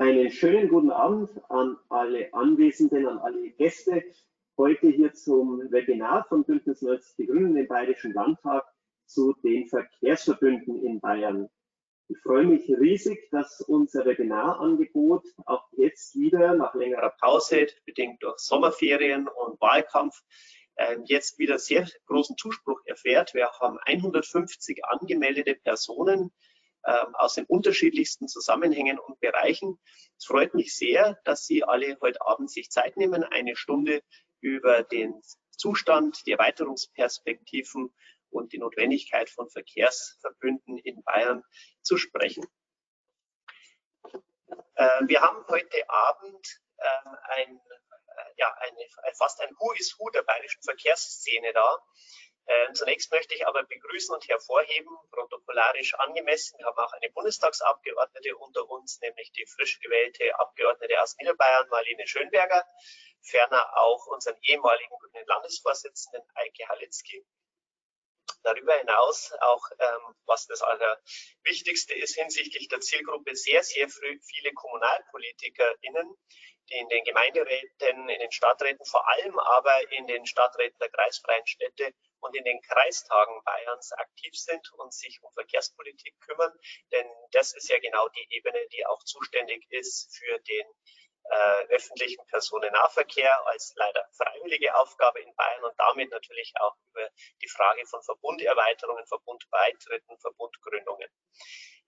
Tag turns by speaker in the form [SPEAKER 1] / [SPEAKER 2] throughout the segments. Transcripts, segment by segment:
[SPEAKER 1] Einen schönen guten Abend an alle Anwesenden, an alle Gäste. Heute hier zum Webinar von Bündnis 90 Die Grünen im Bayerischen Landtag zu den Verkehrsverbünden in Bayern. Ich freue mich riesig, dass unser Webinarangebot auch jetzt wieder nach längerer Pause, bedingt durch Sommerferien und Wahlkampf, ähm, jetzt wieder sehr großen Zuspruch erfährt. Wir haben 150 angemeldete Personen aus den unterschiedlichsten Zusammenhängen und Bereichen. Es freut mich sehr, dass Sie alle heute Abend sich Zeit nehmen, eine Stunde über den Zustand, die Erweiterungsperspektiven und die Notwendigkeit von Verkehrsverbünden in Bayern zu sprechen. Ähm, wir haben heute Abend ähm, ein, äh, ja, eine, fast ein Who is Who der bayerischen Verkehrsszene da. Ähm, zunächst möchte ich aber begrüßen und hervorheben, protokollarisch angemessen, wir haben auch eine Bundestagsabgeordnete unter uns, nämlich die frisch gewählte Abgeordnete aus Niederbayern, Marlene Schönberger, ferner auch unseren ehemaligen grünen Landesvorsitzenden Eike Halitzky. Darüber hinaus auch, ähm, was das Allerwichtigste ist hinsichtlich der Zielgruppe, sehr, sehr früh viele KommunalpolitikerInnen, die in den Gemeinderäten, in den Stadträten, vor allem aber in den Stadträten der kreisfreien Städte und in den Kreistagen Bayerns aktiv sind und sich um Verkehrspolitik kümmern. Denn das ist ja genau die Ebene, die auch zuständig ist für den äh, öffentlichen Personennahverkehr als leider freiwillige Aufgabe in Bayern und damit natürlich auch über die Frage von Verbunderweiterungen, Verbundbeitritten, Verbundgründungen.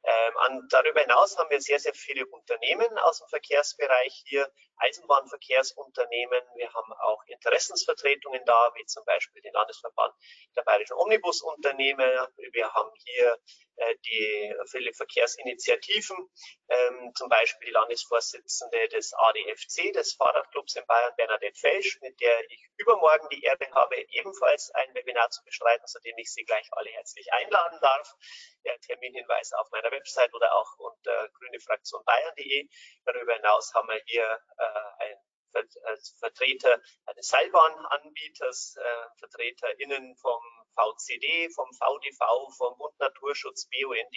[SPEAKER 1] Ähm, darüber hinaus haben wir sehr, sehr viele Unternehmen aus dem Verkehrsbereich hier, Eisenbahnverkehrsunternehmen. Wir haben auch Interessensvertretungen da, wie zum Beispiel den Landesverband der Bayerischen Omnibusunternehmen. Wir haben hier äh, die viele Verkehrsinitiativen, ähm, zum Beispiel die Landesvorsitzende des ADFC, des Fahrradclubs in Bayern, Bernadette Felsch, mit der ich übermorgen die Ehre habe, ebenfalls ein Webinar zu bestreiten, zu dem ich Sie gleich alle herzlich einladen darf. Der Terminhinweis auf meiner Website oder auch unter grünefraktionbayern.de. Darüber hinaus haben wir hier äh, ein als Vertreter eines Seilbahnanbieters, äh, VertreterInnen vom VCD, vom VDV, vom Bund Naturschutz, BUND,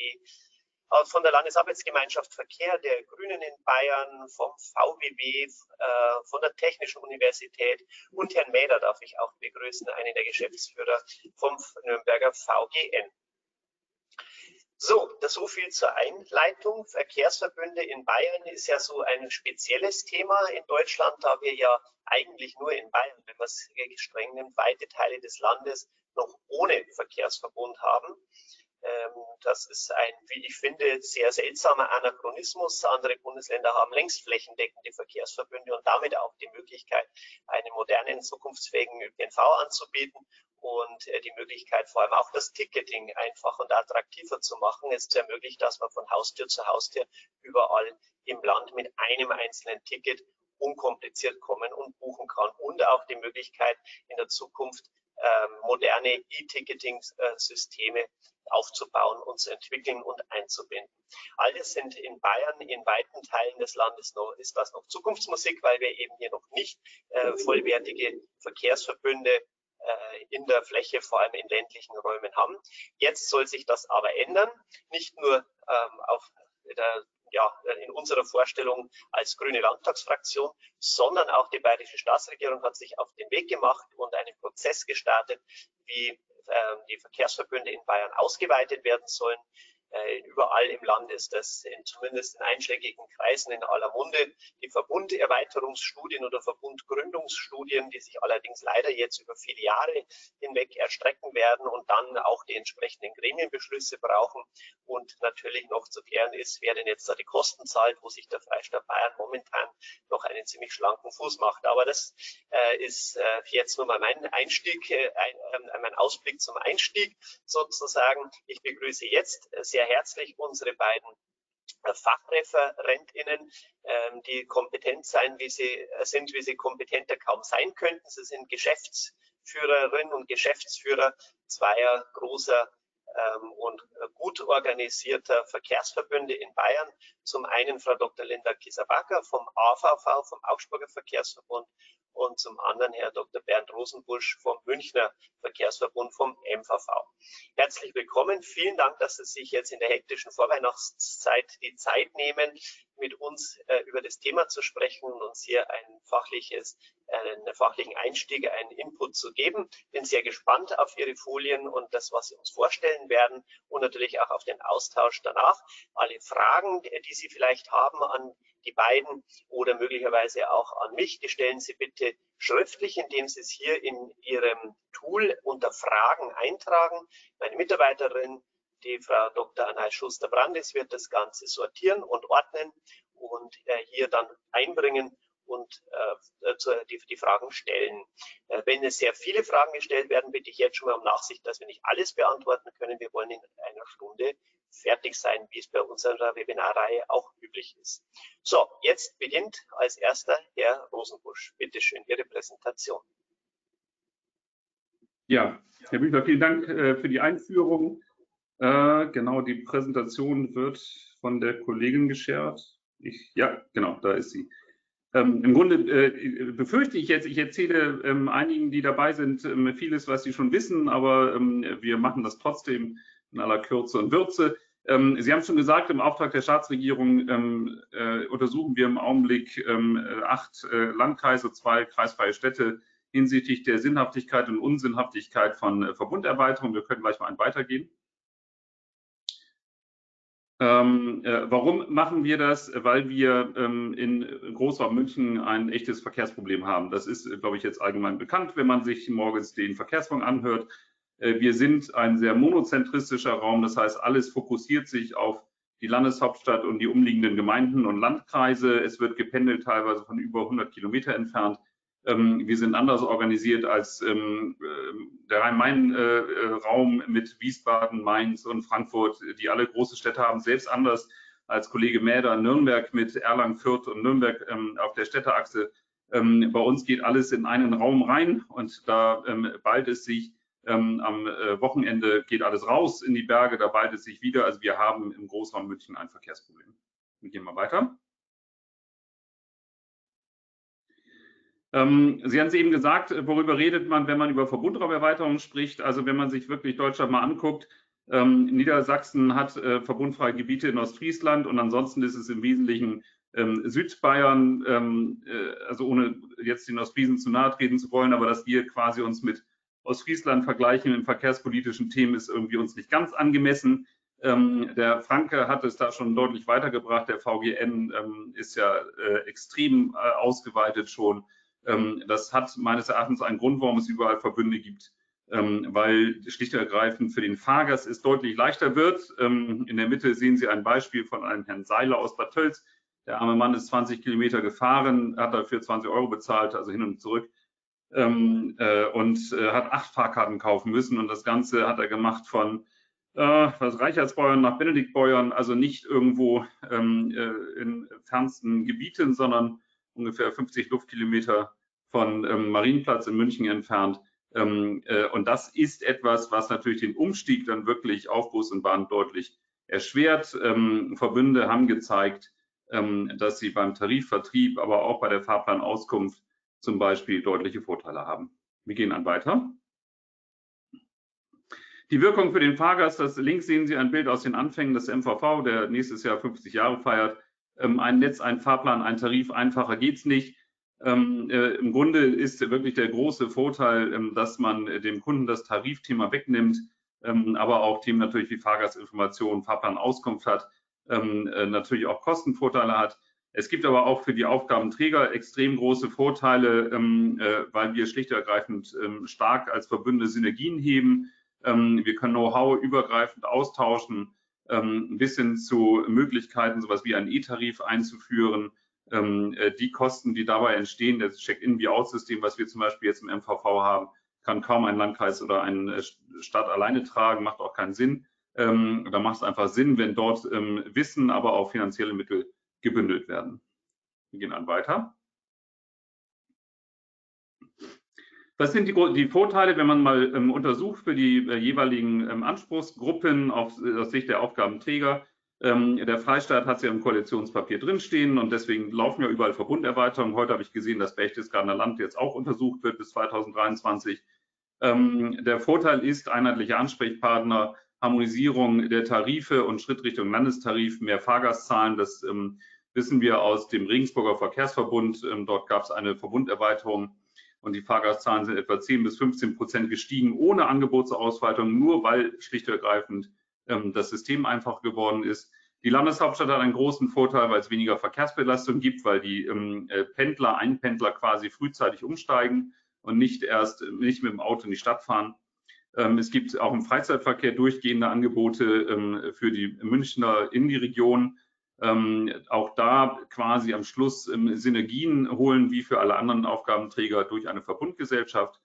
[SPEAKER 1] äh, von der Landesarbeitsgemeinschaft Verkehr der Grünen in Bayern, vom VWW, äh, von der Technischen Universität und Herrn Mäder darf ich auch begrüßen, einen der Geschäftsführer vom Nürnberger VGN. So, das so viel zur Einleitung. Verkehrsverbünde in Bayern ist ja so ein spezielles Thema in Deutschland, da wir ja eigentlich nur in Bayern, wenn man es streng nimmt, weite Teile des Landes noch ohne Verkehrsverbund haben. Ähm, das ist ein, wie ich finde, sehr seltsamer Anachronismus. Andere Bundesländer haben längst flächendeckende Verkehrsverbünde und damit auch die Möglichkeit, einen modernen, zukunftsfähigen ÖPNV anzubieten und äh, die Möglichkeit, vor allem auch das Ticketing einfach und attraktiver zu machen. Es ermöglicht, dass man von Haustür zu Haustür überall im Land mit einem einzelnen Ticket unkompliziert kommen und buchen kann und auch die Möglichkeit in der Zukunft moderne E-Ticketing-Systeme aufzubauen und zu entwickeln und einzubinden. Alles sind in Bayern, in weiten Teilen des Landes noch, ist das noch Zukunftsmusik, weil wir eben hier noch nicht äh, vollwertige Verkehrsverbünde äh, in der Fläche, vor allem in ländlichen Räumen haben. Jetzt soll sich das aber ändern, nicht nur ähm, auf der ja, in unserer Vorstellung als grüne Landtagsfraktion, sondern auch die bayerische Staatsregierung hat sich auf den Weg gemacht und einen Prozess gestartet, wie äh, die Verkehrsverbünde in Bayern ausgeweitet werden sollen. Äh, überall im Land ist das in, zumindest in einschlägigen Kreisen in aller Munde. Die Verbunderweiterungsstudien oder Verbundgründungsstudien, die sich allerdings leider jetzt über viele Jahre hinweg erstrecken werden und dann auch die entsprechenden Gremienbeschlüsse brauchen. Und natürlich noch zu klären ist, wer denn jetzt da die Kosten zahlt, wo sich der Freistaat Bayern momentan noch einen ziemlich schlanken Fuß macht. Aber das äh, ist äh, jetzt nur mal mein Einstieg, äh, ein, äh, mein Ausblick zum Einstieg sozusagen. Ich begrüße jetzt sehr sehr herzlich unsere beiden äh, FachreferentInnen, ähm, die kompetent sein, wie sie äh, sind, wie sie kompetenter kaum sein könnten. Sie sind Geschäftsführerinnen und Geschäftsführer zweier großer ähm, und gut organisierter Verkehrsverbünde in Bayern. Zum einen Frau Dr. Linda Kieserbacker vom AVV, vom Augsburger Verkehrsverbund und zum anderen Herr Dr. Bernd Rosenbusch vom Münchner Verkehrsverbund vom MVV. Herzlich willkommen. Vielen Dank, dass Sie sich jetzt in der hektischen Vorweihnachtszeit die Zeit nehmen, mit uns äh, über das Thema zu sprechen und uns hier ein fachliches, einen fachlichen Einstieg, einen Input zu geben. Bin sehr gespannt auf Ihre Folien und das, was Sie uns vorstellen werden und natürlich auch auf den Austausch danach. Alle Fragen, die Sie vielleicht haben an die beiden oder möglicherweise auch an mich. Die stellen Sie bitte schriftlich, indem Sie es hier in Ihrem Tool unter Fragen eintragen. Meine Mitarbeiterin, die Frau Dr. Anna Schuster-Brandes, wird das Ganze sortieren und ordnen und äh, hier dann einbringen und äh, zu, die, die, Fragen stellen. Äh, wenn es sehr viele Fragen gestellt werden, bitte ich jetzt schon mal um Nachsicht, dass wir nicht alles beantworten können. Wir wollen in einer Stunde fertig sein, wie es bei unserer Webinarreihe auch üblich ist. So, jetzt beginnt als erster Herr Rosenbusch. Bitte schön, Ihre Präsentation.
[SPEAKER 2] Ja, Herr Büchler, vielen Dank äh, für die Einführung. Äh, genau, die Präsentation wird von der Kollegin geschert. Ich, ja, genau, da ist sie. Ähm, Im Grunde äh, befürchte ich jetzt, ich erzähle ähm, einigen, die dabei sind, ähm, vieles, was sie schon wissen, aber ähm, wir machen das trotzdem in aller Kürze und Würze. Ähm, Sie haben schon gesagt, im Auftrag der Staatsregierung ähm, äh, untersuchen wir im Augenblick ähm, äh, acht äh, Landkreise, zwei kreisfreie Städte hinsichtlich der Sinnhaftigkeit und Unsinnhaftigkeit von äh, Verbunderweiterung. Wir können gleich mal einen weitergehen. Ähm, äh, warum machen wir das? Weil wir ähm, in Großraum München ein echtes Verkehrsproblem haben. Das ist, glaube ich, jetzt allgemein bekannt, wenn man sich morgens den Verkehrsfonds anhört. Äh, wir sind ein sehr monozentristischer Raum, das heißt, alles fokussiert sich auf die Landeshauptstadt und die umliegenden Gemeinden und Landkreise. Es wird gependelt teilweise von über 100 Kilometer entfernt. Ähm, wir sind anders organisiert als ähm, äh, der Rhein-Main-Raum mit Wiesbaden, Mainz und Frankfurt, die alle große Städte haben, selbst anders als Kollege Mäder Nürnberg mit Erlangen, Fürth und Nürnberg ähm, auf der Städteachse. Bei uns geht alles in einen Raum rein und da ballt es sich ähm, am äh, Wochenende geht alles raus in die Berge, da es sich wieder. Also wir haben im Großraum München ein Verkehrsproblem. Wir gehen mal weiter. Ähm, Sie haben es eben gesagt, worüber redet man, wenn man über Verbundraumerweiterung spricht? Also wenn man sich wirklich Deutschland mal anguckt, ähm, Niedersachsen hat äh, verbundfreie Gebiete in Ostfriesland und ansonsten ist es im Wesentlichen ähm, Südbayern, ähm, äh, also ohne jetzt den Ostfriesen zu nahe treten zu wollen, aber dass wir quasi uns mit Ostfriesland vergleichen in verkehrspolitischen Themen ist irgendwie uns nicht ganz angemessen. Ähm, der Franke hat es da schon deutlich weitergebracht. Der VGN ähm, ist ja äh, extrem äh, ausgeweitet schon. Ähm, das hat meines Erachtens einen Grund, warum es überall Verbünde gibt, ähm, weil schlicht und ergreifend für den Fahrgast es deutlich leichter wird. Ähm, in der Mitte sehen Sie ein Beispiel von einem Herrn Seiler aus Bad Tölz. Der arme Mann ist 20 Kilometer gefahren, hat dafür 20 Euro bezahlt, also hin und zurück ähm, äh, und äh, hat acht Fahrkarten kaufen müssen. Und das Ganze hat er gemacht von äh, was Reichertsbeuern nach Benediktbeuern, also nicht irgendwo ähm, äh, in fernsten Gebieten, sondern ungefähr 50 Luftkilometer von ähm, Marienplatz in München entfernt. Ähm, äh, und das ist etwas, was natürlich den Umstieg dann wirklich auf Bus und Bahn deutlich erschwert. Ähm, Verbünde haben gezeigt, ähm, dass sie beim Tarifvertrieb, aber auch bei der Fahrplanauskunft zum Beispiel deutliche Vorteile haben. Wir gehen an weiter. Die Wirkung für den Fahrgast, das links sehen Sie ein Bild aus den Anfängen des MVV, der nächstes Jahr 50 Jahre feiert. Ähm, ein Netz, ein Fahrplan, ein Tarif, einfacher geht es nicht. Ähm, äh, Im Grunde ist wirklich der große Vorteil, ähm, dass man dem Kunden das Tarifthema wegnimmt, aber auch Themen natürlich wie Fahrgastinformation, Fahrplanauskunft hat, äh, natürlich auch Kostenvorteile hat. Es gibt aber auch für die Aufgabenträger extrem große Vorteile, ähm, äh, weil wir schlicht und ergreifend ähm, stark als Verbünde Synergien heben. Ähm, wir können Know-how übergreifend austauschen, ähm, bis hin zu Möglichkeiten, sowas wie einen E-Tarif einzuführen. Ähm, äh, die Kosten, die dabei entstehen, das Check-in-wie-out-System, was wir zum Beispiel jetzt im MVV haben, kann kaum ein Landkreis oder eine Stadt alleine tragen, macht auch keinen Sinn. Ähm, da macht es einfach Sinn, wenn dort Wissen, aber auch finanzielle Mittel gebündelt werden. Wir gehen dann weiter. Was sind die, die, Vorteile, wenn man mal ähm, untersucht für die äh, jeweiligen ähm, Anspruchsgruppen auf, aus Sicht der Aufgabenträger? Ähm, der Freistaat hat es ja im Koalitionspapier drinstehen und deswegen laufen ja überall Verbunderweiterungen. Heute habe ich gesehen, dass Berchtesgadener Land jetzt auch untersucht wird bis 2023. Ähm, der Vorteil ist einheitliche Ansprechpartner, Harmonisierung der Tarife und Schritt Richtung Landestarif, mehr Fahrgastzahlen. Das ähm, wissen wir aus dem Regensburger Verkehrsverbund. Ähm, dort gab es eine Verbunderweiterung und die Fahrgastzahlen sind etwa 10 bis 15 Prozent gestiegen, ohne Angebotsausweitung, nur weil schlicht und ergreifend ähm, das System einfach geworden ist. Die Landeshauptstadt hat einen großen Vorteil, weil es weniger Verkehrsbelastung gibt, weil die ähm, äh, Pendler, Einpendler quasi frühzeitig umsteigen und nicht erst nicht mit dem Auto in die Stadt fahren. Es gibt auch im Freizeitverkehr durchgehende Angebote für die Münchner in die Region ähm, auch da quasi am Schluss ähm, Synergien holen, wie für alle anderen Aufgabenträger durch eine Verbundgesellschaft.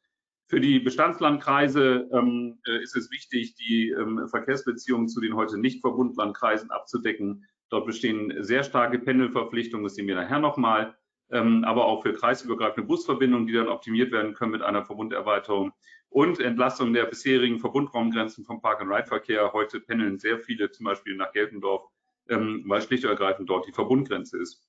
[SPEAKER 2] Für die Bestandslandkreise ähm, äh, ist es wichtig, die ähm, Verkehrsbeziehungen zu den heute nicht Verbundlandkreisen abzudecken. Dort bestehen sehr starke Pendelverpflichtungen, das sehen wir nachher nochmal, ähm, aber auch für kreisübergreifende Busverbindungen, die dann optimiert werden können mit einer Verbunderweiterung und Entlastung der bisherigen Verbundraumgrenzen vom Park-and-Ride-Verkehr. Heute pendeln sehr viele zum Beispiel nach Geltendorf ähm, weil schlicht und ergreifend dort die Verbundgrenze ist.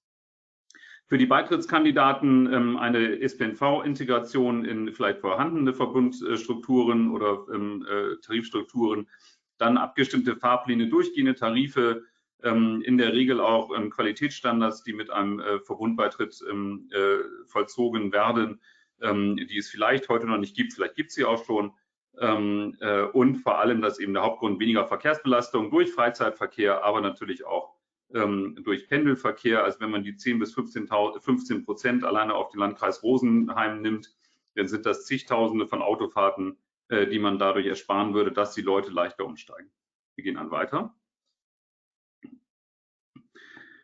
[SPEAKER 2] Für die Beitrittskandidaten ähm, eine SPNV-Integration in vielleicht vorhandene Verbundstrukturen oder ähm, äh, Tarifstrukturen, dann abgestimmte Fahrpläne, durchgehende Tarife, in der Regel auch Qualitätsstandards, die mit einem äh, Verbundbeitritt äh, vollzogen werden, die es vielleicht heute noch nicht gibt, vielleicht gibt es sie auch schon, ähm, äh, und vor allem, dass eben der Hauptgrund weniger Verkehrsbelastung durch Freizeitverkehr, aber natürlich auch ähm, durch Pendelverkehr. Also wenn man die 10 bis 15, 15 Prozent alleine auf den Landkreis Rosenheim nimmt, dann sind das zigtausende von Autofahrten, äh, die man dadurch ersparen würde, dass die Leute leichter umsteigen. Wir gehen dann weiter.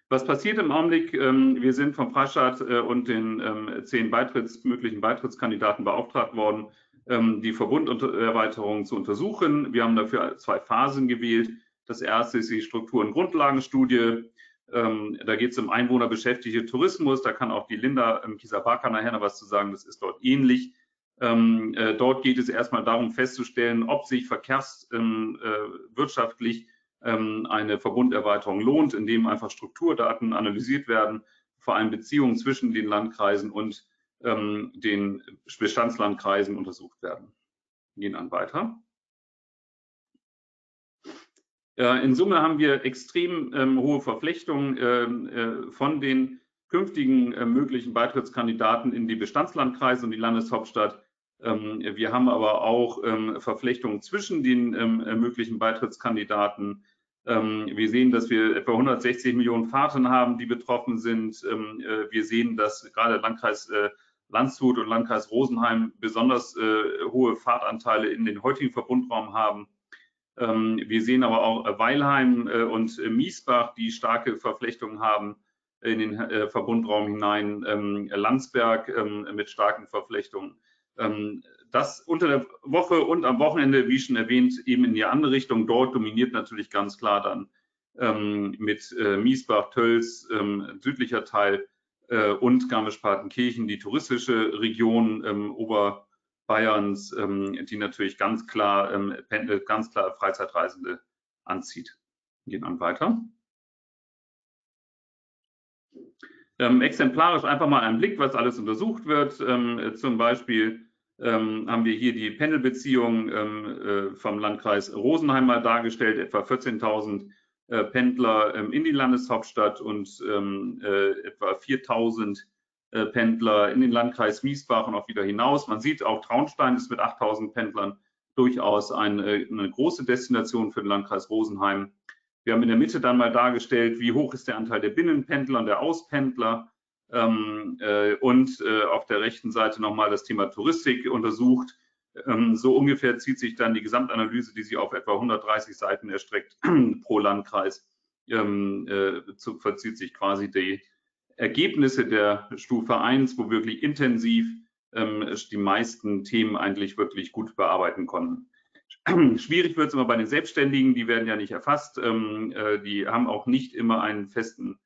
[SPEAKER 2] Was passiert im Augenblick? Ähm, wir sind vom Freistaat äh, und den ähm, zehn Beitritts, möglichen Beitrittskandidaten beauftragt worden, die Verbunderweiterung zu untersuchen. Wir haben dafür zwei Phasen gewählt. Das erste ist die Struktur- und Grundlagenstudie. Ähm, da geht es um Einwohnerbeschäftigte Tourismus. Da kann auch die Linda ähm, Kisabaka nachher noch was zu sagen. Das ist dort ähnlich. Ähm, äh, dort geht es erstmal darum festzustellen, ob sich verkehrswirtschaftlich ähm, äh, eine Verbunderweiterung lohnt, indem einfach Strukturdaten analysiert werden, vor allem Beziehungen zwischen den Landkreisen und ähm, den Bestandslandkreisen untersucht werden. Wir gehen dann weiter. Äh, in Summe haben wir extrem ähm, hohe Verflechtungen ähm, äh, von den künftigen äh, möglichen Beitrittskandidaten in die Bestandslandkreise und die Landeshauptstadt. Ähm, wir haben aber auch ähm, Verflechtungen zwischen den ähm, möglichen Beitrittskandidaten. wir sehen, dass wir etwa 160 Millionen Fahrten haben, die betroffen sind. Äh, wir sehen, dass gerade Landkreis äh, Landshut und Landkreis Rosenheim besonders äh, hohe Fahrtanteile in den heutigen Verbundraum haben. Ähm, wir sehen aber auch äh, Weilheim äh, und äh, Miesbach, die starke Verflechtungen haben in den äh, Verbundraum hinein, ähm, Landsberg ähm, mit starken Verflechtungen. Ähm, das unter der Woche und am Wochenende, wie schon erwähnt, eben in die andere Richtung. Dort dominiert natürlich ganz klar dann ähm, mit äh, Miesbach, Tölz, ähm, südlicher Teil äh, und Garmisch-Partenkirchen, die touristische Region ähm, Oberbayerns, ähm, die natürlich ganz klar, ähm, ganz klar Freizeitreisende anzieht. Wir gehen dann weiter. Ähm, exemplarisch einfach mal einen Blick, was alles untersucht wird. Ähm, zum Beispiel ähm, haben wir hier die Pendelbeziehung ähm, äh, vom Landkreis Rosenheim mal dargestellt, etwa 14.000 äh, Pendler ähm, in die Landeshauptstadt und ähm, äh, etwa 4000 äh, Pendler in den Landkreis Miesbach und auch wieder hinaus. Man sieht auch Traunstein ist mit 8000 Pendlern durchaus eine, eine große Destination für den Landkreis Rosenheim. Wir haben in der Mitte dann mal dargestellt, wie hoch ist der Anteil der Binnenpendler und der Auspendler. Ähm, äh, und äh, auf der rechten Seite nochmal das Thema Touristik untersucht. Ähm, so ungefähr zieht sich dann die Gesamtanalyse, die sich auf etwa 130 Seiten erstreckt pro Landkreis, ähm, äh, verzieht sich quasi die Ergebnisse der Stufe 1, wo wirklich intensiv ähm, die meisten Themen eigentlich wirklich gut bearbeiten konnten. Schwierig wird es immer bei den Selbstständigen, die werden ja nicht erfasst, äh, die haben auch nicht immer einen festen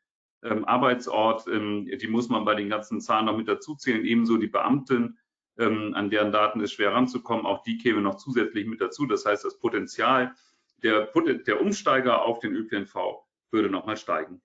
[SPEAKER 2] Arbeitsort, die muss man bei den ganzen Zahlen noch mit dazuzählen, ebenso die Beamten ähm, an deren Daten ist schwer ranzukommen. Auch die käme noch zusätzlich mit dazu. Das heißt, das Potenzial der, der Umsteiger auf den ÖPNV würde nochmal steigen.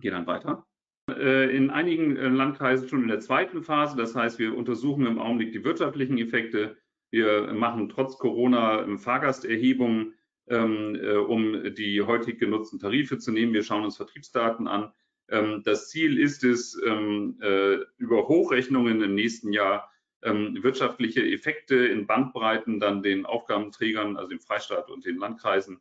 [SPEAKER 2] Gehen dann weiter. Äh, in einigen äh, Landkreisen schon in der zweiten Phase. Das heißt, wir untersuchen im Augenblick die wirtschaftlichen Effekte. Wir machen trotz Corona ähm, Fahrgasterhebungen, ähm, äh, um die heutig genutzten Tarife zu nehmen. Wir schauen uns Vertriebsdaten an. Ähm, das Ziel ist es, über Hochrechnungen im nächsten Jahr wirtschaftliche Effekte in Bandbreiten dann den Aufgabenträgern, also dem Freistaat und den Landkreisen,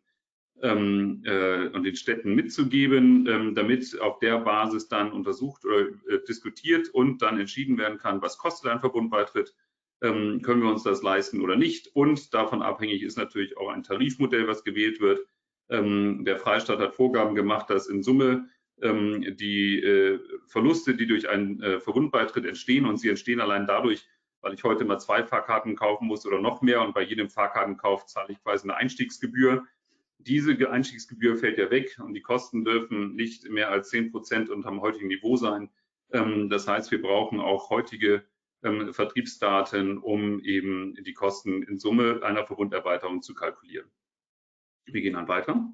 [SPEAKER 2] ähm, äh, und den Städten mitzugeben, ähm, damit auf der Basis dann untersucht oder äh, diskutiert und dann entschieden werden kann, was kostet ein Verbundbeitritt, ähm, können wir uns das leisten oder nicht. Und davon abhängig ist natürlich auch ein Tarifmodell, was gewählt wird. Ähm, der Freistaat hat Vorgaben gemacht, dass in Summe ähm, die äh, Verluste, die durch einen äh, Verbundbeitritt entstehen, und sie entstehen allein dadurch, weil ich heute mal zwei Fahrkarten kaufen muss oder noch mehr und bei jedem Fahrkartenkauf zahle ich quasi eine Einstiegsgebühr diese Einstiegsgebühr fällt ja weg und die Kosten dürfen nicht mehr als 10 Prozent unterm heutigen Niveau sein. Ähm, das heißt, wir brauchen auch heutige ähm, Vertriebsdaten, um eben die Kosten in Summe einer Verbunderweiterung zu kalkulieren. Wir gehen dann weiter.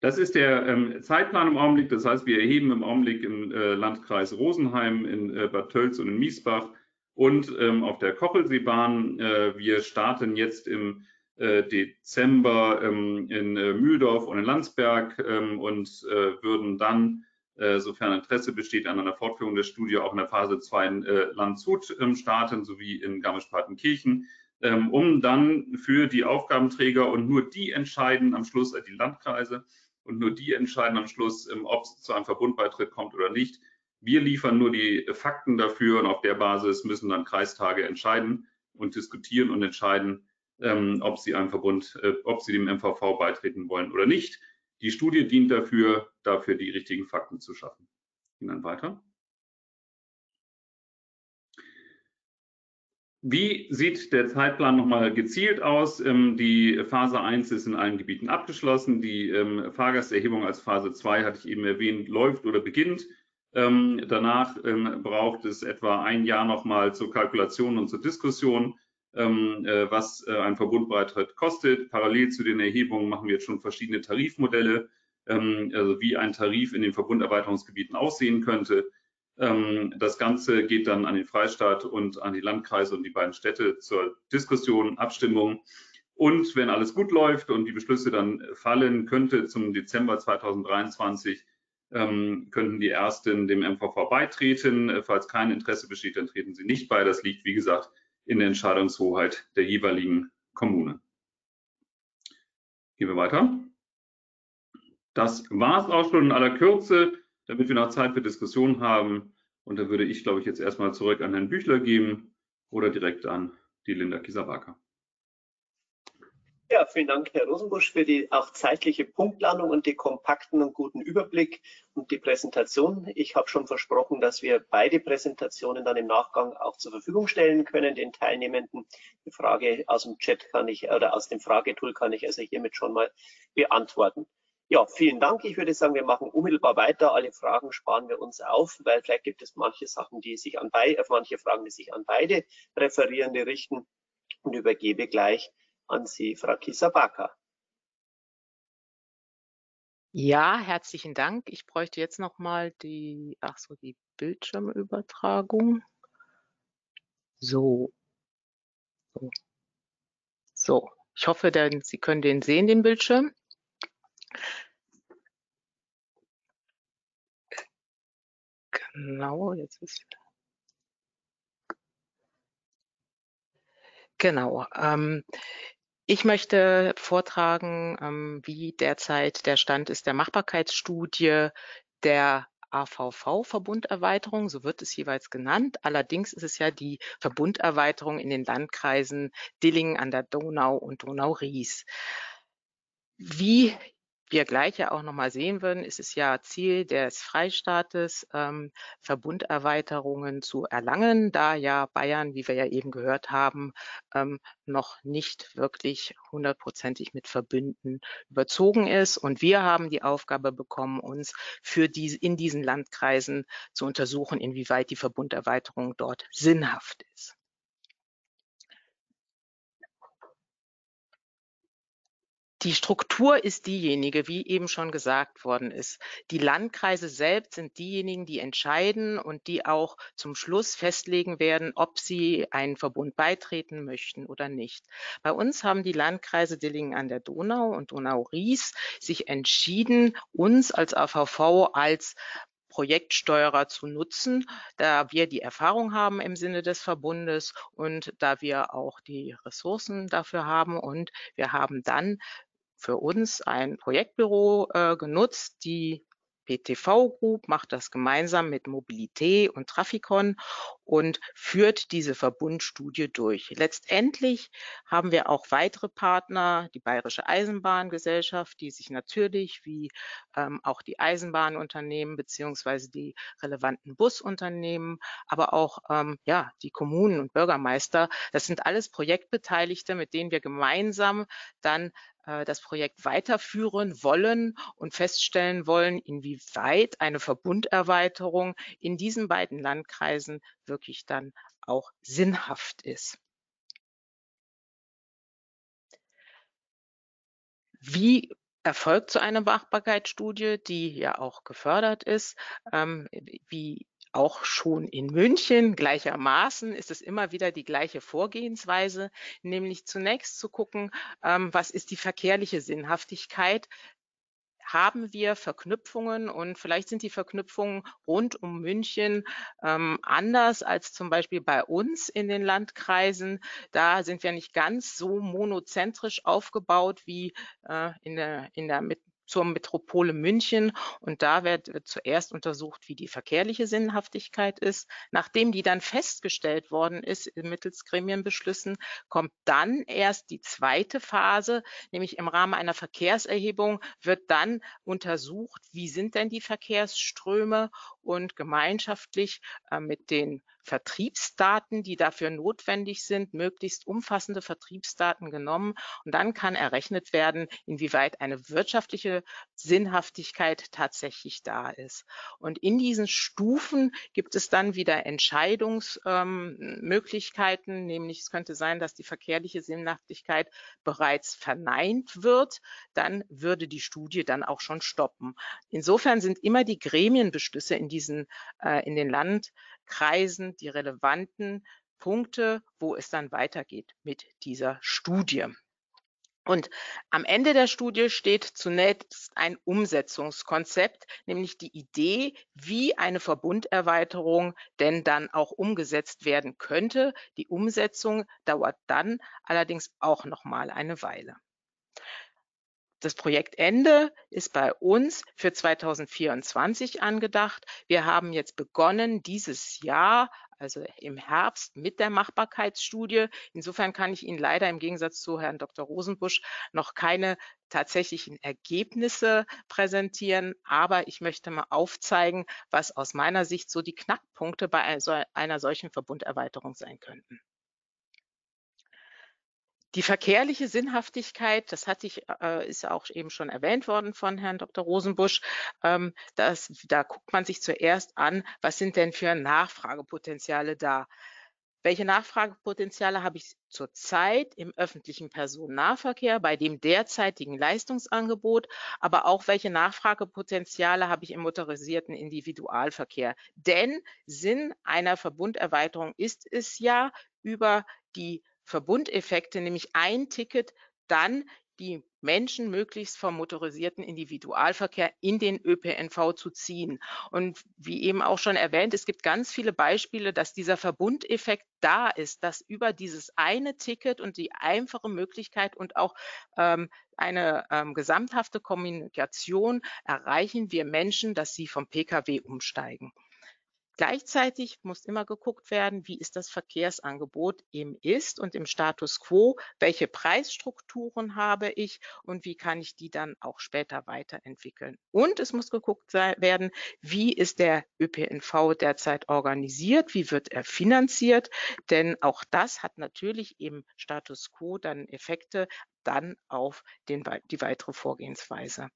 [SPEAKER 2] Das ist der ähm, Zeitplan im Augenblick. Das heißt, wir erheben im Augenblick im äh, Landkreis Rosenheim, in äh, Bad Tölz und in Miesbach und ähm, auf der Kochelseebahn. Äh, wir starten jetzt im äh, Dezember ähm, in äh, Mühldorf und in Landsberg ähm, und äh, würden dann, sofern Interesse besteht, an einer Fortführung der Studie auch in der Phase 2 in Landshut ähm, starten, sowie in Garmisch-Partenkirchen, um dann für die Aufgabenträger und nur die entscheiden am Schluss, die Landkreise, und nur die entscheiden am Schluss, ob es zu einem Verbundbeitritt kommt oder nicht. Wir liefern nur die Fakten dafür und auf der Basis müssen dann Kreistage entscheiden und diskutieren und entscheiden, ähm, ob sie einem Verbund, äh, ob sie dem MVV beitreten wollen oder nicht. Die Studie dient dafür, dafür die richtigen Fakten zu schaffen. Gehen dann weiter. Wie sieht der Zeitplan nochmal gezielt aus? Ähm, die Phase 1 ist in allen Gebieten abgeschlossen. Die ähm, Fahrgasterhebung als Phase 2, hatte ich eben erwähnt, läuft oder beginnt. Ähm, danach braucht es etwa ein Jahr nochmal zur Kalkulation und zur Diskussion äh, was äh, ein Verbundbeitritt kostet. Parallel zu den Erhebungen machen wir jetzt schon verschiedene Tarifmodelle, also wie ein Tarif in den Verbunderweiterungsgebieten aussehen könnte. Ähm, das Ganze geht dann an den Freistaat und an die Landkreise und die beiden Städte zur Diskussion, Abstimmung. Und wenn alles gut läuft und die Beschlüsse dann fallen, könnte zum Dezember 2023 ähm, könnten die Ersten dem MVV beitreten. Falls kein Interesse besteht, dann treten sie nicht bei. Das liegt, wie gesagt, in der Entscheidungshoheit der jeweiligen Kommune. Gehen wir weiter. Das war es auch schon in aller Kürze, damit wir noch Zeit für Diskussionen haben. Und da würde ich, glaube ich, jetzt erstmal zurück an Herrn Büchler geben oder direkt an die Linda Kieserwacker.
[SPEAKER 1] Ja, vielen Dank, Herr Rosenbusch, für die auch zeitliche Punktlandung und die kompakten und guten Überblick und die Präsentation. Ich habe schon versprochen, dass wir beide Präsentationen dann im Nachgang auch zur Verfügung stellen können, den Teilnehmenden. Die Frage aus dem Chat kann ich oder aus dem Fragetool kann ich also hiermit schon mal beantworten. Ja, vielen Dank. Ich würde sagen, wir machen unmittelbar weiter. Alle Fragen sparen wir uns auf, weil vielleicht gibt es manche Sachen, die sich an beide, manche Fragen, die sich an beide Referierende richten und übergebe gleich an Sie, Frau Kisabaka.
[SPEAKER 3] Ja, herzlichen Dank. Ich bräuchte jetzt noch mal die, ach so, die Bildschirmübertragung. So. So. so. Ich hoffe, denn Sie können den sehen, den Bildschirm. Genau, jetzt ist Genau. Ähm, ich möchte vortragen, ähm, wie derzeit der Stand ist der Machbarkeitsstudie der AVV-Verbunderweiterung, so wird es jeweils genannt. Allerdings ist es ja die Verbunderweiterung in den Landkreisen Dillingen an der Donau und Donau-Ries. Wie wir gleich ja auch nochmal sehen würden, ist es ja Ziel des Freistaates, ähm, Verbunderweiterungen zu erlangen, da ja Bayern, wie wir ja eben gehört haben, ähm, noch nicht wirklich hundertprozentig mit Verbünden überzogen ist. Und wir haben die Aufgabe bekommen, uns für die, in diesen Landkreisen zu untersuchen, inwieweit die Verbunderweiterung dort sinnhaft ist. Die Struktur ist diejenige, wie eben schon gesagt worden ist. Die Landkreise selbst sind diejenigen, die entscheiden und die auch zum Schluss festlegen werden, ob sie einen Verbund beitreten möchten oder nicht. Bei uns haben die Landkreise Dillingen an der Donau und Donau-Ries sich entschieden, uns als AVV als Projektsteuerer zu nutzen, da wir die Erfahrung haben im Sinne des Verbundes und da wir auch die Ressourcen dafür haben. Und wir haben dann für uns ein Projektbüro äh, genutzt, die PTV Group macht das gemeinsam mit Mobilité und Trafikon und führt diese Verbundstudie durch. Letztendlich haben wir auch weitere Partner, die Bayerische Eisenbahngesellschaft, die sich natürlich wie ähm, auch die Eisenbahnunternehmen beziehungsweise die relevanten Busunternehmen, aber auch ähm, ja, die Kommunen und Bürgermeister, das sind alles Projektbeteiligte, mit denen wir gemeinsam dann das Projekt weiterführen wollen und feststellen wollen, inwieweit eine Verbunderweiterung in diesen beiden Landkreisen wirklich dann auch sinnhaft ist. Wie erfolgt so eine Machbarkeitsstudie, die ja auch gefördert ist? Ähm, wie auch schon in München. Gleichermaßen ist es immer wieder die gleiche Vorgehensweise, nämlich zunächst zu gucken, ähm, was ist die verkehrliche Sinnhaftigkeit? Haben wir Verknüpfungen? Und vielleicht sind die Verknüpfungen rund um München ähm, anders als zum Beispiel bei uns in den Landkreisen. Da sind wir nicht ganz so monozentrisch aufgebaut wie äh, in der, in der zur Metropole München und da wird, wird, zuerst untersucht, wie die verkehrliche Sinnhaftigkeit ist. Nachdem die dann festgestellt worden ist mittels Gremienbeschlüssen, kommt dann erst die zweite Phase, nämlich im Rahmen einer Verkehrserhebung wird dann untersucht, wie sind denn die Verkehrsströme und gemeinschaftlich äh, mit den Vertriebsdaten, die dafür notwendig sind, möglichst umfassende Vertriebsdaten genommen. Und dann kann errechnet werden, inwieweit eine wirtschaftliche Sinnhaftigkeit tatsächlich da ist. Und in diesen Stufen gibt es dann wieder Entscheidungsmöglichkeiten, ähm, nämlich es könnte sein, dass die verkehrliche Sinnhaftigkeit bereits verneint wird. Dann würde die Studie dann auch schon stoppen. Insofern sind immer die Gremienbeschlüsse in diesen, äh, in den Land kreisen die relevanten Punkte, wo es dann weitergeht mit dieser Studie. Und am Ende der Studie steht zunächst ein Umsetzungskonzept, nämlich die Idee, wie eine Verbunderweiterung denn dann auch umgesetzt werden könnte. Die Umsetzung dauert dann allerdings auch noch mal eine Weile. Das Projektende ist bei uns für 2024 angedacht. Wir haben jetzt begonnen, dieses Jahr, also im Herbst, mit der Machbarkeitsstudie. Insofern kann ich Ihnen leider im Gegensatz zu Herrn Dr. Rosenbusch noch keine tatsächlichen Ergebnisse präsentieren, aber ich möchte mal aufzeigen, was aus meiner Sicht so die Knackpunkte bei einer solchen Verbunderweiterung sein könnten. Die verkehrliche Sinnhaftigkeit, das hatte ich, äh, ist auch eben schon erwähnt worden von Herrn Dr. Rosenbusch. Ähm, das, da guckt man sich zuerst an, was sind denn für Nachfragepotenziale da? Welche Nachfragepotenziale habe ich zurzeit im öffentlichen Personennahverkehr bei dem derzeitigen Leistungsangebot, aber auch welche Nachfragepotenziale habe ich im motorisierten Individualverkehr? Denn Sinn einer Verbunderweiterung ist es ja, über die Verbundeffekte, nämlich ein Ticket, dann die Menschen möglichst vom motorisierten Individualverkehr in den ÖPNV zu ziehen. Und wie eben auch schon erwähnt, es gibt ganz viele Beispiele, dass dieser Verbundeffekt da ist, dass über dieses eine Ticket und die einfache Möglichkeit und auch ähm, eine ähm, gesamthafte Kommunikation erreichen wir Menschen, dass sie vom Pkw umsteigen. Gleichzeitig muss immer geguckt werden, wie ist das Verkehrsangebot im Ist und im Status quo, welche Preisstrukturen habe ich und wie kann ich die dann auch später weiterentwickeln. Und es muss geguckt werden, wie ist der ÖPNV derzeit organisiert, wie wird er finanziert, denn auch das hat natürlich im Status quo dann Effekte dann auf den, die weitere Vorgehensweise.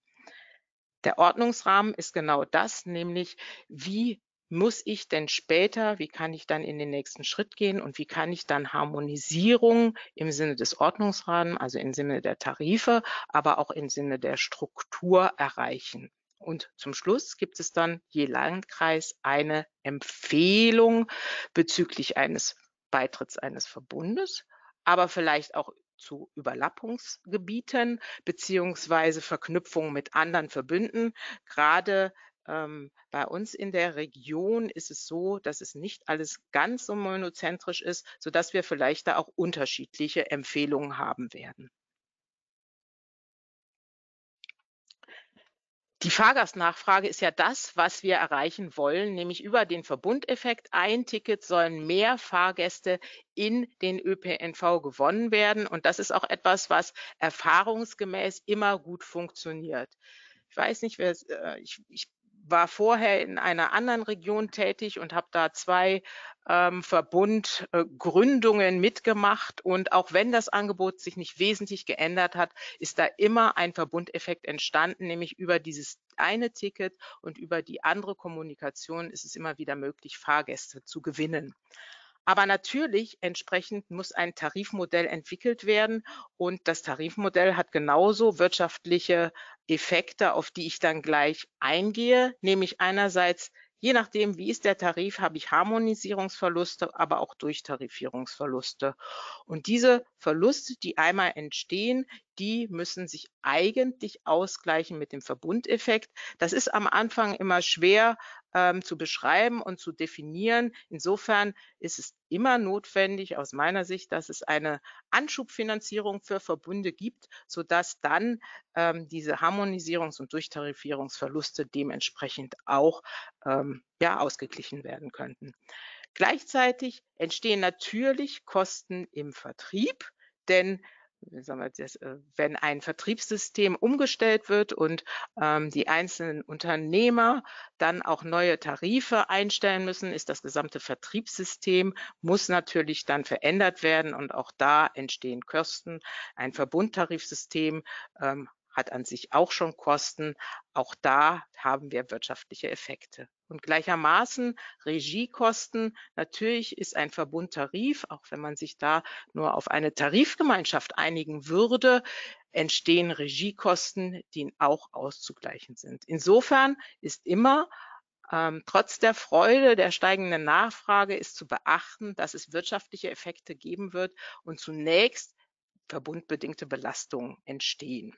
[SPEAKER 3] Der Ordnungsrahmen ist genau das, nämlich wie muss ich denn später, wie kann ich dann in den nächsten Schritt gehen und wie kann ich dann Harmonisierung im Sinne des Ordnungsrahmens, also im Sinne der Tarife, aber auch im Sinne der Struktur erreichen. Und zum Schluss gibt es dann je Landkreis eine Empfehlung bezüglich eines Beitritts eines Verbundes, aber vielleicht auch zu Überlappungsgebieten beziehungsweise Verknüpfungen mit anderen Verbünden. Gerade ähm, bei uns in der Region ist es so, dass es nicht alles ganz so monozentrisch ist, sodass wir vielleicht da auch unterschiedliche Empfehlungen haben werden. Die Fahrgastnachfrage ist ja das, was wir erreichen wollen, nämlich über den Verbundeffekt. Ein Ticket sollen mehr Fahrgäste in den ÖPNV gewonnen werden. Und das ist auch etwas, was erfahrungsgemäß immer gut funktioniert. Ich weiß nicht, wer, äh, ich, ich war vorher in einer anderen Region tätig und habe da zwei ähm, Verbundgründungen äh, mitgemacht. Und auch wenn das Angebot sich nicht wesentlich geändert hat, ist da immer ein Verbundeffekt entstanden, nämlich über dieses eine Ticket und über die andere Kommunikation ist es immer wieder möglich, Fahrgäste zu gewinnen. Aber natürlich entsprechend muss ein Tarifmodell entwickelt werden und das Tarifmodell hat genauso wirtschaftliche Effekte, auf die ich dann gleich eingehe, nämlich einerseits Je nachdem, wie ist der Tarif, habe ich Harmonisierungsverluste, aber auch Durchtarifierungsverluste. Und diese Verluste, die einmal entstehen, die müssen sich eigentlich ausgleichen mit dem Verbundeffekt. Das ist am Anfang immer schwer ähm, zu beschreiben und zu definieren. Insofern ist es immer notwendig aus meiner Sicht, dass es eine Anschubfinanzierung für Verbunde gibt, sodass dann ähm, diese Harmonisierungs- und Durchtarifierungsverluste dementsprechend auch ähm, ja, ausgeglichen werden könnten. Gleichzeitig entstehen natürlich Kosten im Vertrieb, denn wenn ein Vertriebssystem umgestellt wird und ähm, die einzelnen Unternehmer dann auch neue Tarife einstellen müssen, ist das gesamte Vertriebssystem, muss natürlich dann verändert werden und auch da entstehen Kosten. Ein Verbundtarifsystem ähm, hat an sich auch schon Kosten. Auch da haben wir wirtschaftliche Effekte. Und gleichermaßen Regiekosten. Natürlich ist ein Verbundtarif, auch wenn man sich da nur auf eine Tarifgemeinschaft einigen würde, entstehen Regiekosten, die auch auszugleichen sind. Insofern ist immer ähm, trotz der Freude der steigenden Nachfrage ist zu beachten, dass es wirtschaftliche Effekte geben wird und zunächst verbundbedingte Belastungen entstehen.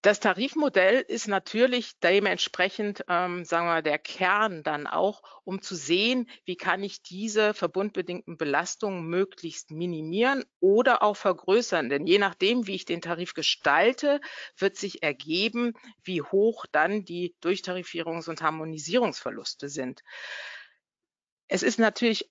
[SPEAKER 3] Das Tarifmodell ist natürlich dementsprechend, ähm, sagen wir, der Kern dann auch, um zu sehen, wie kann ich diese verbundbedingten Belastungen möglichst minimieren oder auch vergrößern. Denn je nachdem, wie ich den Tarif gestalte, wird sich ergeben, wie hoch dann die Durchtarifierungs- und Harmonisierungsverluste sind. Es ist natürlich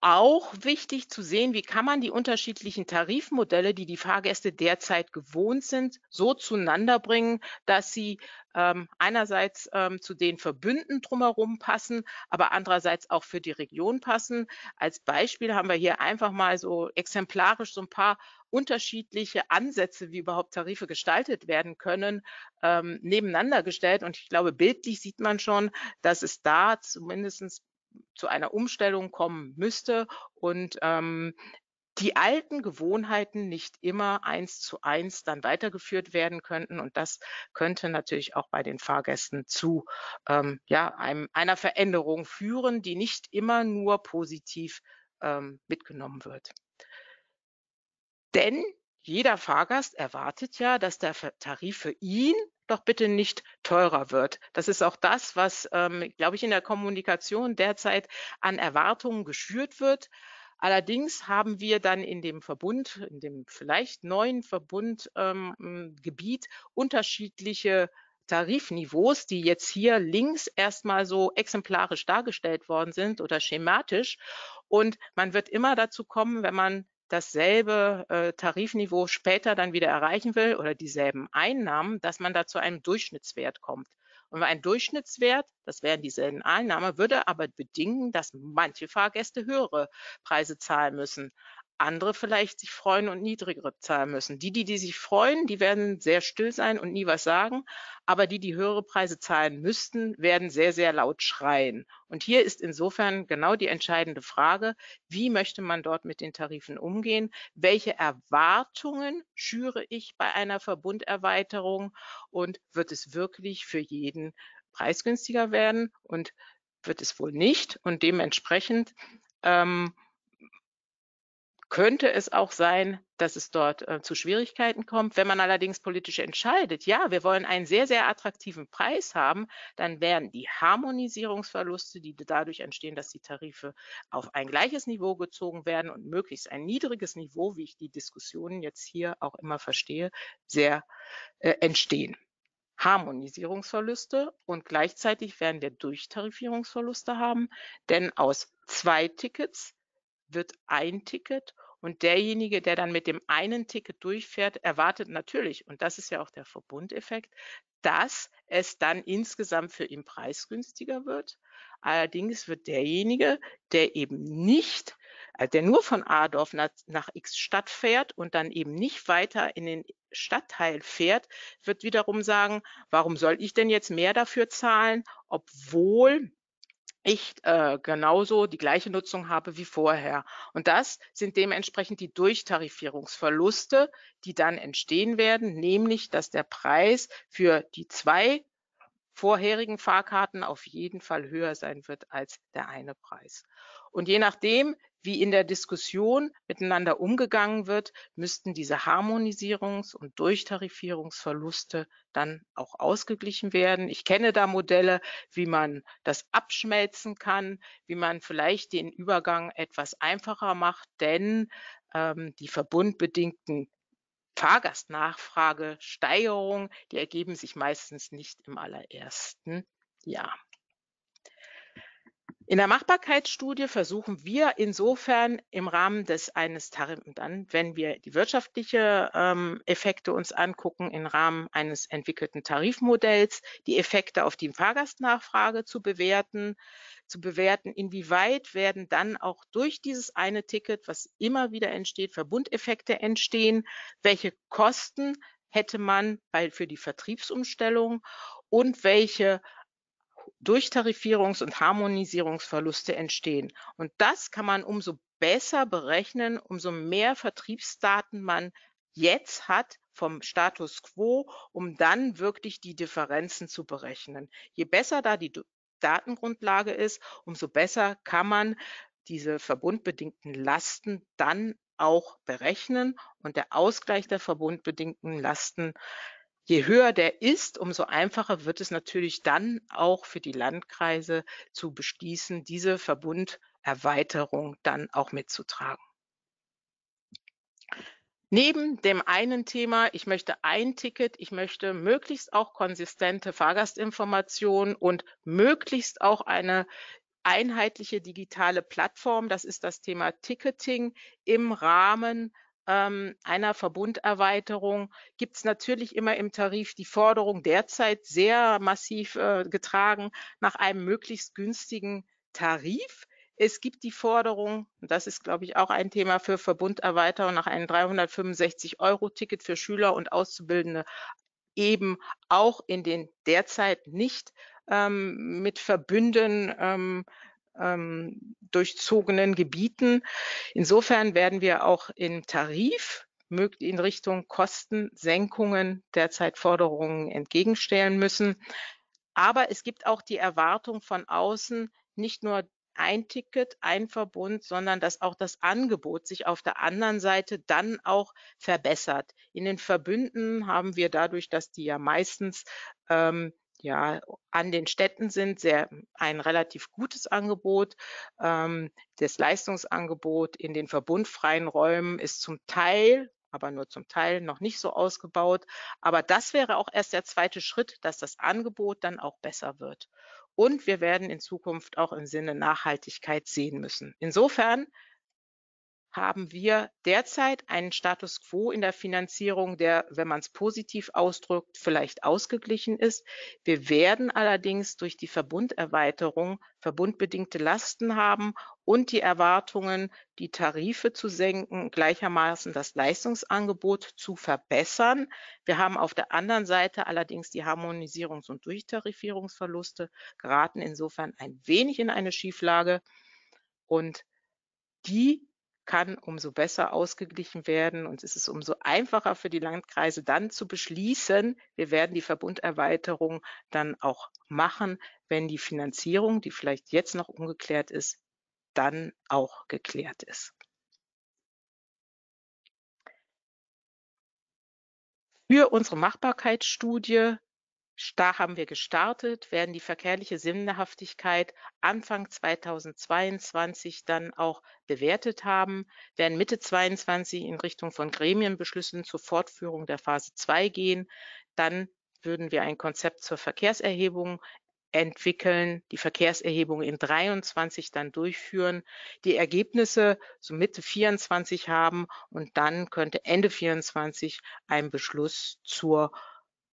[SPEAKER 3] auch wichtig zu sehen, wie kann man die unterschiedlichen Tarifmodelle, die die Fahrgäste derzeit gewohnt sind, so zueinander bringen, dass sie ähm, einerseits ähm, zu den Verbünden drumherum passen, aber andererseits auch für die Region passen. Als Beispiel haben wir hier einfach mal so exemplarisch so ein paar unterschiedliche Ansätze, wie überhaupt Tarife gestaltet werden können, ähm, nebeneinander gestellt. Und ich glaube, bildlich sieht man schon, dass es da zumindest zu einer Umstellung kommen müsste und ähm, die alten Gewohnheiten nicht immer eins zu eins dann weitergeführt werden könnten. Und das könnte natürlich auch bei den Fahrgästen zu ähm, ja, einem, einer Veränderung führen, die nicht immer nur positiv ähm, mitgenommen wird. Denn jeder Fahrgast erwartet ja, dass der Tarif für ihn doch bitte nicht teurer wird. Das ist auch das, was, ähm, glaube ich, in der Kommunikation derzeit an Erwartungen geschürt wird. Allerdings haben wir dann in dem Verbund, in dem vielleicht neuen Verbundgebiet ähm, unterschiedliche Tarifniveaus, die jetzt hier links erstmal so exemplarisch dargestellt worden sind oder schematisch. Und man wird immer dazu kommen, wenn man dasselbe äh, Tarifniveau später dann wieder erreichen will oder dieselben Einnahmen, dass man da zu einem Durchschnittswert kommt. Und ein Durchschnittswert, das wären dieselben Einnahmen, würde aber bedingen, dass manche Fahrgäste höhere Preise zahlen müssen andere vielleicht sich freuen und niedrigere zahlen müssen. Die, die, die sich freuen, die werden sehr still sein und nie was sagen. Aber die, die höhere Preise zahlen müssten, werden sehr, sehr laut schreien. Und hier ist insofern genau die entscheidende Frage, wie möchte man dort mit den Tarifen umgehen? Welche Erwartungen schüre ich bei einer Verbunderweiterung? Und wird es wirklich für jeden preisgünstiger werden? Und wird es wohl nicht? Und dementsprechend ähm, könnte es auch sein, dass es dort äh, zu Schwierigkeiten kommt. Wenn man allerdings politisch entscheidet, ja, wir wollen einen sehr, sehr attraktiven Preis haben, dann werden die Harmonisierungsverluste, die dadurch entstehen, dass die Tarife auf ein gleiches Niveau gezogen werden und möglichst ein niedriges Niveau, wie ich die Diskussionen jetzt hier auch immer verstehe, sehr äh, entstehen. Harmonisierungsverluste und gleichzeitig werden wir Durchtarifierungsverluste haben, denn aus zwei Tickets wird ein Ticket und derjenige, der dann mit dem einen Ticket durchfährt, erwartet natürlich, und das ist ja auch der Verbundeffekt, dass es dann insgesamt für ihn preisgünstiger wird. Allerdings wird derjenige, der eben nicht, äh, der nur von Adorf nach, nach X Stadt fährt und dann eben nicht weiter in den Stadtteil fährt, wird wiederum sagen, warum soll ich denn jetzt mehr dafür zahlen, obwohl ich äh, genauso die gleiche Nutzung habe wie vorher. Und das sind dementsprechend die Durchtarifierungsverluste, die dann entstehen werden, nämlich dass der Preis für die zwei vorherigen Fahrkarten auf jeden Fall höher sein wird als der eine Preis. Und je nachdem, wie in der Diskussion miteinander umgegangen wird, müssten diese Harmonisierungs- und Durchtarifierungsverluste dann auch ausgeglichen werden. Ich kenne da Modelle, wie man das abschmelzen kann, wie man vielleicht den Übergang etwas einfacher macht, denn ähm, die verbundbedingten Fahrgastnachfragesteigerungen, die ergeben sich meistens nicht im allerersten Jahr. In der Machbarkeitsstudie versuchen wir insofern im Rahmen des eines Tarif dann, wenn wir die wirtschaftliche ähm, Effekte uns angucken, im Rahmen eines entwickelten Tarifmodells die Effekte auf die Fahrgastnachfrage zu bewerten, zu bewerten, inwieweit werden dann auch durch dieses eine Ticket, was immer wieder entsteht, Verbundeffekte entstehen, welche Kosten hätte man bei, für die Vertriebsumstellung und welche Durchtarifierungs- und Harmonisierungsverluste entstehen. Und das kann man umso besser berechnen, umso mehr Vertriebsdaten man jetzt hat vom Status quo, um dann wirklich die Differenzen zu berechnen. Je besser da die Datengrundlage ist, umso besser kann man diese verbundbedingten Lasten dann auch berechnen und der Ausgleich der verbundbedingten Lasten Je höher der ist, umso einfacher wird es natürlich dann auch für die Landkreise zu beschließen, diese Verbunderweiterung dann auch mitzutragen. Neben dem einen Thema, ich möchte ein Ticket, ich möchte möglichst auch konsistente Fahrgastinformationen und möglichst auch eine einheitliche digitale Plattform. Das ist das Thema Ticketing im Rahmen ähm, einer Verbunderweiterung gibt es natürlich immer im Tarif die Forderung derzeit sehr massiv äh, getragen nach einem möglichst günstigen Tarif. Es gibt die Forderung, das ist, glaube ich, auch ein Thema für Verbunderweiterung, nach einem 365-Euro-Ticket für Schüler und Auszubildende eben auch in den derzeit nicht ähm, mit Verbünden ähm, ähm, durchzogenen Gebieten. Insofern werden wir auch im Tarif in Richtung Kostensenkungen derzeit Forderungen entgegenstellen müssen. Aber es gibt auch die Erwartung von außen, nicht nur ein Ticket, ein Verbund, sondern dass auch das Angebot sich auf der anderen Seite dann auch verbessert. In den Verbünden haben wir dadurch, dass die ja meistens ähm, ja, an den Städten sind, sehr ein relativ gutes Angebot. Ähm, das Leistungsangebot in den verbundfreien Räumen ist zum Teil aber nur zum Teil noch nicht so ausgebaut. Aber das wäre auch erst der zweite Schritt, dass das Angebot dann auch besser wird. Und wir werden in Zukunft auch im Sinne Nachhaltigkeit sehen müssen. Insofern haben wir derzeit einen Status quo in der Finanzierung, der, wenn man es positiv ausdrückt, vielleicht ausgeglichen ist. Wir werden allerdings durch die Verbunderweiterung verbundbedingte Lasten haben und die Erwartungen, die Tarife zu senken, gleichermaßen das Leistungsangebot zu verbessern. Wir haben auf der anderen Seite allerdings die Harmonisierungs- und Durchtarifierungsverluste, geraten insofern ein wenig in eine Schieflage und die kann umso besser ausgeglichen werden und es ist umso einfacher für die Landkreise dann zu beschließen, wir werden die Verbunderweiterung dann auch machen, wenn die Finanzierung, die vielleicht jetzt noch ungeklärt ist, dann auch geklärt ist. Für unsere Machbarkeitsstudie da haben wir gestartet, werden die verkehrliche Sinnhaftigkeit Anfang 2022 dann auch bewertet haben, werden Mitte 22 in Richtung von Gremienbeschlüssen zur Fortführung der Phase 2 gehen. Dann würden wir ein Konzept zur Verkehrserhebung entwickeln, die Verkehrserhebung in 23 dann durchführen, die Ergebnisse so Mitte 24 haben und dann könnte Ende 24 ein Beschluss zur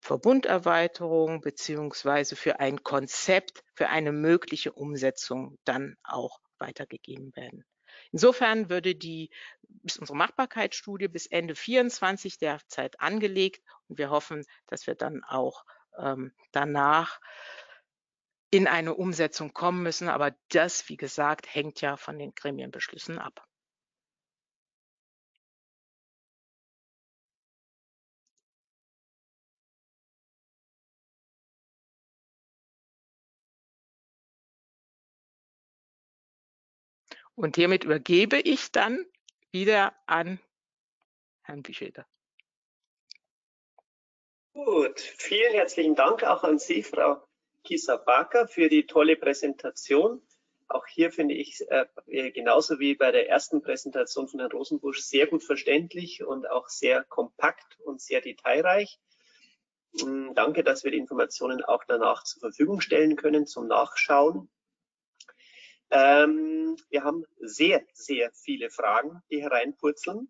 [SPEAKER 3] Verbunderweiterung beziehungsweise für ein Konzept, für eine mögliche Umsetzung dann auch weitergegeben werden. Insofern würde die, ist unsere Machbarkeitsstudie bis Ende 24 derzeit angelegt und wir hoffen, dass wir dann auch ähm, danach in eine Umsetzung kommen müssen. Aber das, wie gesagt, hängt ja von den Gremienbeschlüssen ab. Und hiermit übergebe ich dann wieder an Herrn Bischeder.
[SPEAKER 1] Gut, vielen herzlichen Dank auch an Sie, Frau Kisa-Baker, für die tolle Präsentation. Auch hier finde ich äh, genauso wie bei der ersten Präsentation von Herrn Rosenbusch sehr gut verständlich und auch sehr kompakt und sehr detailreich. Mm, danke, dass wir die Informationen auch danach zur Verfügung stellen können zum Nachschauen. Ähm, wir haben sehr, sehr viele Fragen, die hereinpurzeln.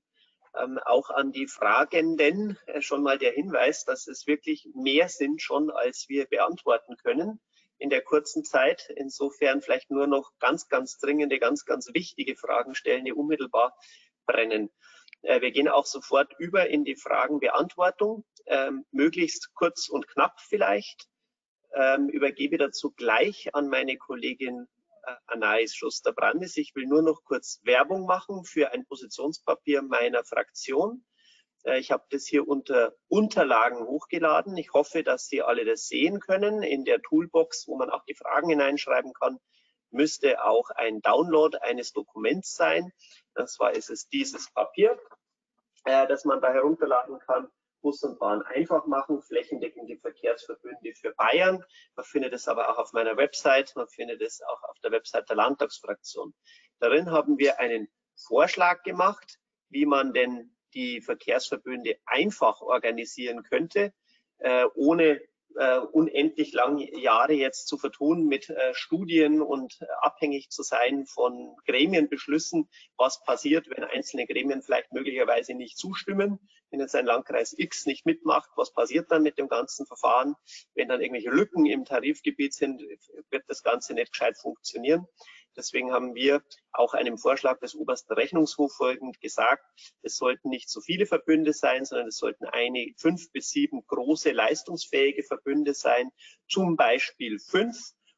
[SPEAKER 1] Ähm, auch an die Fragenden äh, schon mal der Hinweis, dass es wirklich mehr sind schon, als wir beantworten können in der kurzen Zeit. Insofern vielleicht nur noch ganz, ganz dringende, ganz, ganz wichtige Fragen stellen, die unmittelbar brennen. Äh, wir gehen auch sofort über in die Fragenbeantwortung, ähm, möglichst kurz und knapp vielleicht. Ähm, übergebe dazu gleich an meine Kollegin Anais Schuster-Brandis. Ich will nur noch kurz Werbung machen für ein Positionspapier meiner Fraktion. Äh, ich habe das hier unter Unterlagen hochgeladen. Ich hoffe, dass Sie alle das sehen können. In der Toolbox, wo man auch die Fragen hineinschreiben kann, müsste auch ein Download eines Dokuments sein. Das zwar ist es dieses Papier, äh, das man da herunterladen kann. Bus und Bahn einfach machen, flächendeckende Verkehrsverbünde für Bayern. Man findet es aber auch auf meiner Website, man findet es auch auf der Website der Landtagsfraktion. Darin haben wir einen Vorschlag gemacht, wie man denn die Verkehrsverbünde einfach organisieren könnte, äh, ohne äh, unendlich lange Jahre jetzt zu vertun mit äh, Studien und äh, abhängig zu sein von Gremienbeschlüssen, was passiert, wenn einzelne Gremien vielleicht möglicherweise nicht zustimmen, wenn jetzt ein Landkreis X nicht mitmacht, was passiert dann mit dem ganzen Verfahren, wenn dann irgendwelche Lücken im Tarifgebiet sind, wird das Ganze nicht gescheit funktionieren. Deswegen haben wir auch einem Vorschlag des obersten Rechnungshofs folgend gesagt, es sollten nicht so viele Verbünde sein, sondern es sollten eine fünf bis sieben große leistungsfähige Verbünde sein, zum Beispiel fünf.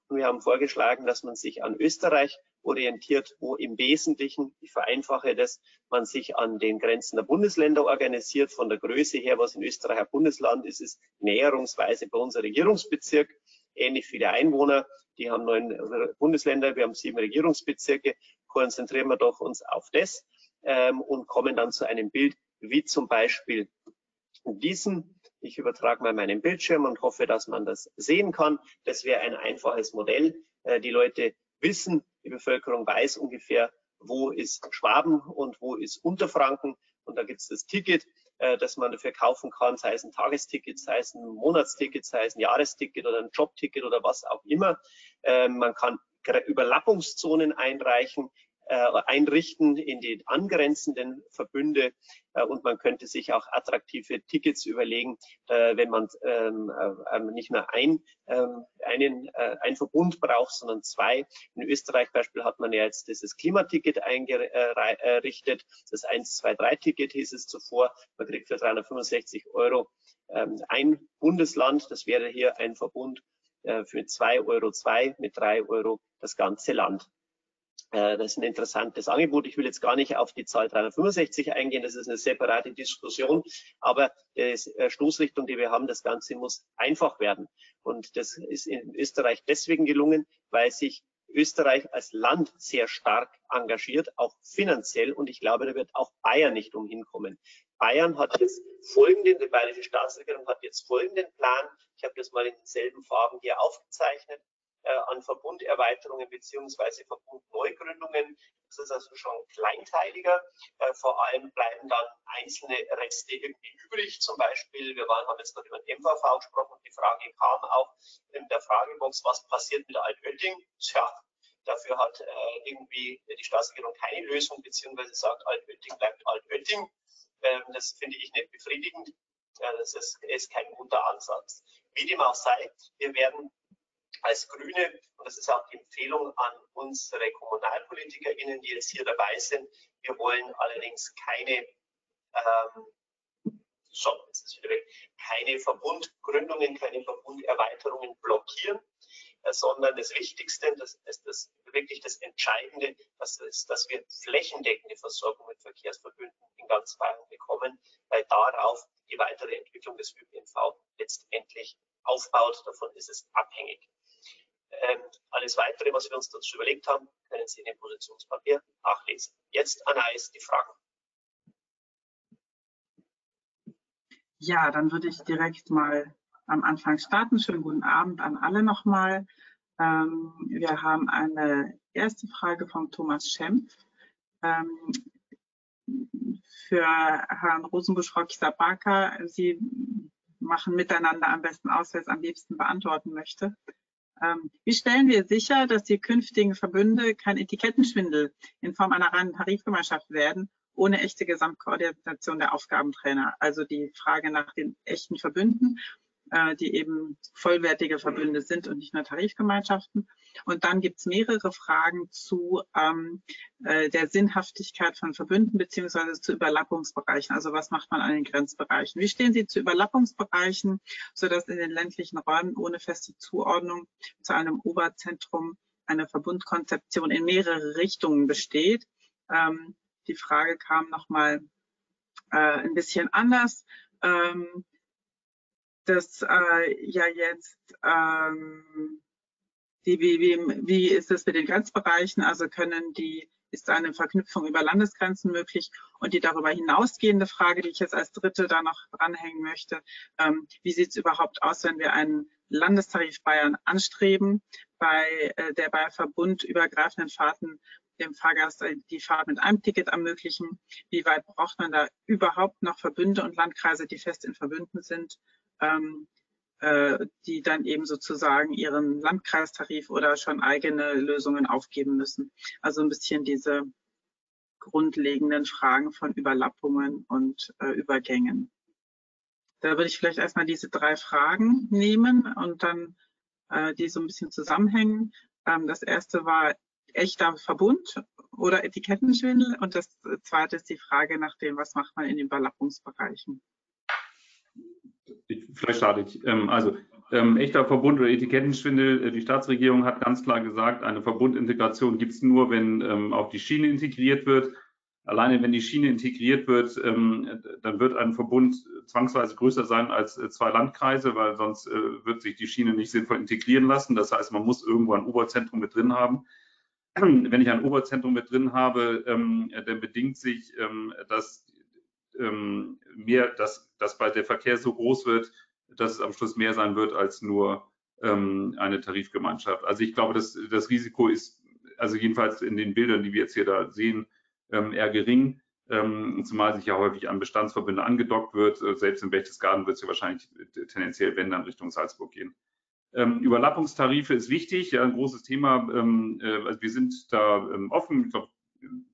[SPEAKER 1] Und wir haben vorgeschlagen, dass man sich an Österreich orientiert, wo im Wesentlichen, ich vereinfache das, man sich an den Grenzen der Bundesländer organisiert. Von der Größe her, was in Österreich ein Bundesland ist, ist näherungsweise bei unser Regierungsbezirk ähnlich viele Einwohner. Die haben neun Bundesländer, wir haben sieben Regierungsbezirke. Konzentrieren wir doch uns auf das ähm, und kommen dann zu einem Bild wie zum Beispiel diesem. Ich übertrage mal meinen Bildschirm und hoffe, dass man das sehen kann. Das wäre ein einfaches Modell. Äh, die Leute wissen, die Bevölkerung weiß ungefähr, wo ist Schwaben und wo ist Unterfranken und da gibt es das Ticket, äh, das man dafür kaufen kann, sei es ein Tagesticket, sei es ein Monatsticket, sei es ein Jahresticket oder ein Jobticket oder was auch immer. Ähm, man kann Überlappungszonen einreichen einrichten in die angrenzenden Verbünde äh, und man könnte sich auch attraktive Tickets überlegen, äh, wenn man ähm, ähm, nicht nur ein, ähm, einen, ein Verbund braucht, sondern zwei. In Österreich Beispiel hat man ja jetzt dieses Klimaticket eingerichtet, das 1-2-3-Ticket hieß es zuvor. Man kriegt für 365 Euro ein Bundesland, das wäre hier ein Verbund für 2,02 Euro zwei, mit 3 Euro das ganze Land. Äh, das ist ein interessantes Angebot. Ich will jetzt gar nicht auf die Zahl 365 eingehen, das ist eine separate Diskussion, aber die äh, Stoßrichtung, die wir haben, das Ganze muss einfach werden. Und das ist in Österreich deswegen gelungen, weil sich Österreich als Land sehr stark engagiert, auch finanziell. Und ich glaube, da wird auch Bayern nicht umhin kommen. Bayern hat jetzt folgenden, die bayerische Staatsregierung hat jetzt folgenden Plan. Ich habe das mal in denselben Farben hier aufgezeichnet an Verbunderweiterungen beziehungsweise Verbundneugründungen. Das ist also schon kleinteiliger. Äh, vor allem bleiben dann einzelne Reste irgendwie übrig. Zum Beispiel, wir waren, haben jetzt gerade über den MVV gesprochen. Die Frage kam auch in der Fragebox, was passiert mit Altötting? Tja, dafür hat äh, irgendwie die Staatsregierung keine Lösung, beziehungsweise sagt, Altötting bleibt Altötting. Ähm, das finde ich nicht befriedigend. Das ist, ist kein guter Ansatz. Wie dem auch sei, wir werden als Grüne, und das ist auch die Empfehlung an unsere KommunalpolitikerInnen, die jetzt hier dabei sind, wir wollen allerdings keine, ähm, so, jetzt ist wieder weg, keine Verbundgründungen, keine Verbunderweiterungen blockieren, äh, sondern das Wichtigste, das ist das wirklich das Entscheidende, das ist, dass wir flächendeckende Versorgung mit Verkehrsverbünden in ganz Bayern bekommen, weil darauf die weitere Entwicklung des ÖPNV letztendlich aufbaut. Davon ist es abhängig. Ähm, alles weitere, was wir uns dazu überlegt haben, können Sie in dem Positionspapier nachlesen. Jetzt, Anna, ist die Frage.
[SPEAKER 4] Ja, dann würde ich direkt mal am Anfang starten. Schönen guten Abend an alle nochmal. Ähm, wir haben eine erste Frage von Thomas Schempf. Ähm, für Herrn Rosenbusch, Frau Kisabaka, Sie machen miteinander am besten aus, wer es am liebsten beantworten möchte. Ähm, wie stellen wir sicher, dass die künftigen Verbünde kein Etikettenschwindel in Form einer reinen Tarifgemeinschaft werden, ohne echte Gesamtkoordination der Aufgabentrainer? Also die Frage nach den echten Verbünden äh, die eben vollwertige Verbünde sind und nicht nur Tarifgemeinschaften. Und dann gibt es mehrere Fragen zu ähm, äh, der Sinnhaftigkeit von Verbünden beziehungsweise zu Überlappungsbereichen. Also was macht man an den Grenzbereichen? Wie stehen Sie zu Überlappungsbereichen, sodass in den ländlichen Räumen ohne feste Zuordnung zu einem Oberzentrum eine Verbundkonzeption in mehrere Richtungen besteht? Ähm, die Frage kam nochmal äh, ein bisschen anders. Ähm, dass äh, ja jetzt ähm, die, wie, wie, wie ist es mit den Grenzbereichen? Also können die, ist eine Verknüpfung über Landesgrenzen möglich? Und die darüber hinausgehende Frage, die ich jetzt als dritte da noch dranhängen möchte, ähm, wie sieht es überhaupt aus, wenn wir einen Landestarif Bayern anstreben, bei äh, der bei verbundübergreifenden Fahrten dem Fahrgast die Fahrt mit einem Ticket ermöglichen? Wie weit braucht man da überhaupt noch Verbünde und Landkreise, die fest in Verbünden sind? Ähm, äh, die dann eben sozusagen ihren Landkreistarif oder schon eigene Lösungen aufgeben müssen. Also ein bisschen diese grundlegenden Fragen von Überlappungen und äh, Übergängen. Da würde ich vielleicht erstmal diese drei Fragen nehmen und dann äh, die so ein bisschen zusammenhängen. Ähm, das erste war echter Verbund oder Etikettenschwindel und das zweite ist die Frage nach dem, was macht man in den Überlappungsbereichen
[SPEAKER 2] vielleicht starte ich. Ähm, also ähm, echter Verbund oder Etikettenschwindel. Äh, die Staatsregierung hat ganz klar gesagt, eine Verbundintegration gibt es nur, wenn ähm, auch die Schiene integriert wird. Alleine wenn die Schiene integriert wird, ähm, dann wird ein Verbund zwangsweise größer sein als äh, zwei Landkreise, weil sonst äh, wird sich die Schiene nicht sinnvoll integrieren lassen. Das heißt, man muss irgendwo ein Oberzentrum mit drin haben. Wenn ich ein Oberzentrum mit drin habe, ähm, dann bedingt sich, ähm, dass ähm, mehr, dass, dass bei der Verkehr so groß wird, dass es am Schluss mehr sein wird als nur ähm, eine Tarifgemeinschaft. Also ich glaube, dass das Risiko ist, also jedenfalls in den Bildern, die wir jetzt hier da sehen, ähm, eher gering. ähm, zumal sich ja häufig an Bestandsverbünde angedockt wird. Äh, selbst in Berchtesgaden wird es ja wahrscheinlich tendenziell, wenn dann Richtung Salzburg gehen. Ähm, Überlappungstarife ist wichtig, ja, ein großes Thema. Ähm, äh, also wir sind da ähm, offen. Ich glaube,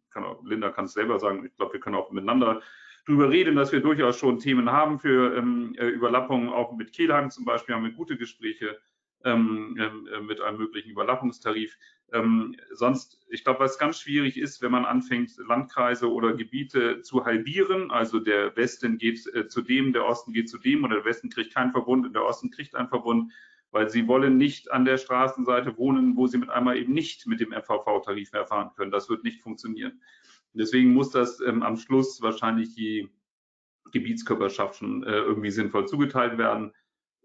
[SPEAKER 2] kann Linda kann es selber sagen. Ich glaube, wir können auch miteinander darüber reden, dass wir durchaus schon Themen haben für ähm, äh, Überlappungen. Auch mit Kehlheim zum Beispiel haben wir gute Gespräche ähm, äh, mit einem möglichen Überlappungstarif. Ähm, sonst, ich glaube, was ganz schwierig ist, wenn man anfängt, Landkreise oder Gebiete zu halbieren, also der Westen geht äh, zu dem, der Osten geht zu dem oder der Westen kriegt keinen Verbund und der Osten kriegt einen Verbund, weil sie wollen nicht an der Straßenseite wohnen, wo sie mit einmal eben nicht mit dem MVV-Tarif mehr fahren können. Das wird nicht funktionieren. Deswegen muss das ähm, am Schluss wahrscheinlich die Gebietskörperschaften äh, irgendwie sinnvoll zugeteilt werden.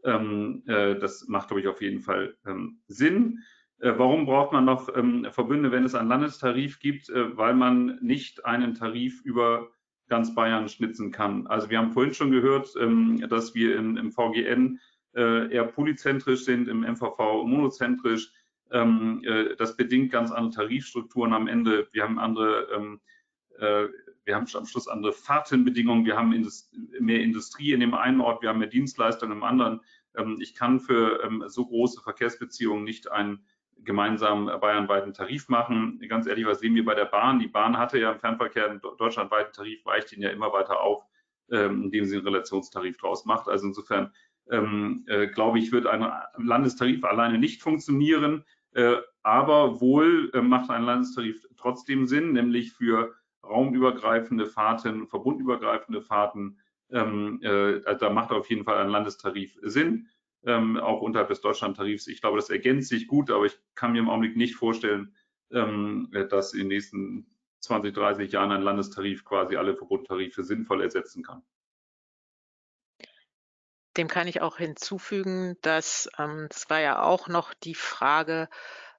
[SPEAKER 2] Ähm, äh, das macht, glaube ich, auf jeden Fall ähm, Sinn. Äh, warum braucht man noch ähm, Verbünde, wenn es einen Landestarif gibt? Äh, weil man nicht einen Tarif über ganz Bayern schnitzen kann. Also wir haben vorhin schon gehört, ähm, dass wir im, im VGN äh, eher polyzentrisch sind, im MVV monozentrisch. Ähm, äh, das bedingt ganz andere Tarifstrukturen am Ende. Wir haben andere, wir haben am Schluss andere Fahrtenbedingungen. Wir haben mehr Industrie in dem einen Ort, wir haben mehr Dienstleistungen im anderen. Ähm, ich kann für ähm, so große Verkehrsbeziehungen nicht einen gemeinsam bayernweiten Tarif machen. Ganz ehrlich, was sehen wir bei der Bahn? Die Bahn hatte ja im Fernverkehr einen deutschlandweiten Tarif, weicht ihn ja immer weiter auf, ähm, indem sie einen Relationstarif draus macht. Also insofern äh, glaube ich, wird ein Landestarif alleine nicht funktionieren. Äh, aber wohl äh, macht ein Landestarif trotzdem Sinn, nämlich für raumübergreifende Fahrten, verbundübergreifende Fahrten. Ähm, äh, da macht auf jeden Fall ein Landestarif Sinn, ähm, auch unterhalb des Deutschlandtarifs. Ich glaube, das ergänzt sich gut, aber ich kann mir im Augenblick nicht vorstellen, ähm, dass in den nächsten 20, 30 Jahren ein Landestarif quasi alle Verbundtarife sinnvoll ersetzen kann.
[SPEAKER 3] Dem kann ich auch hinzufügen, dass ähm, das war ja auch noch die Frage,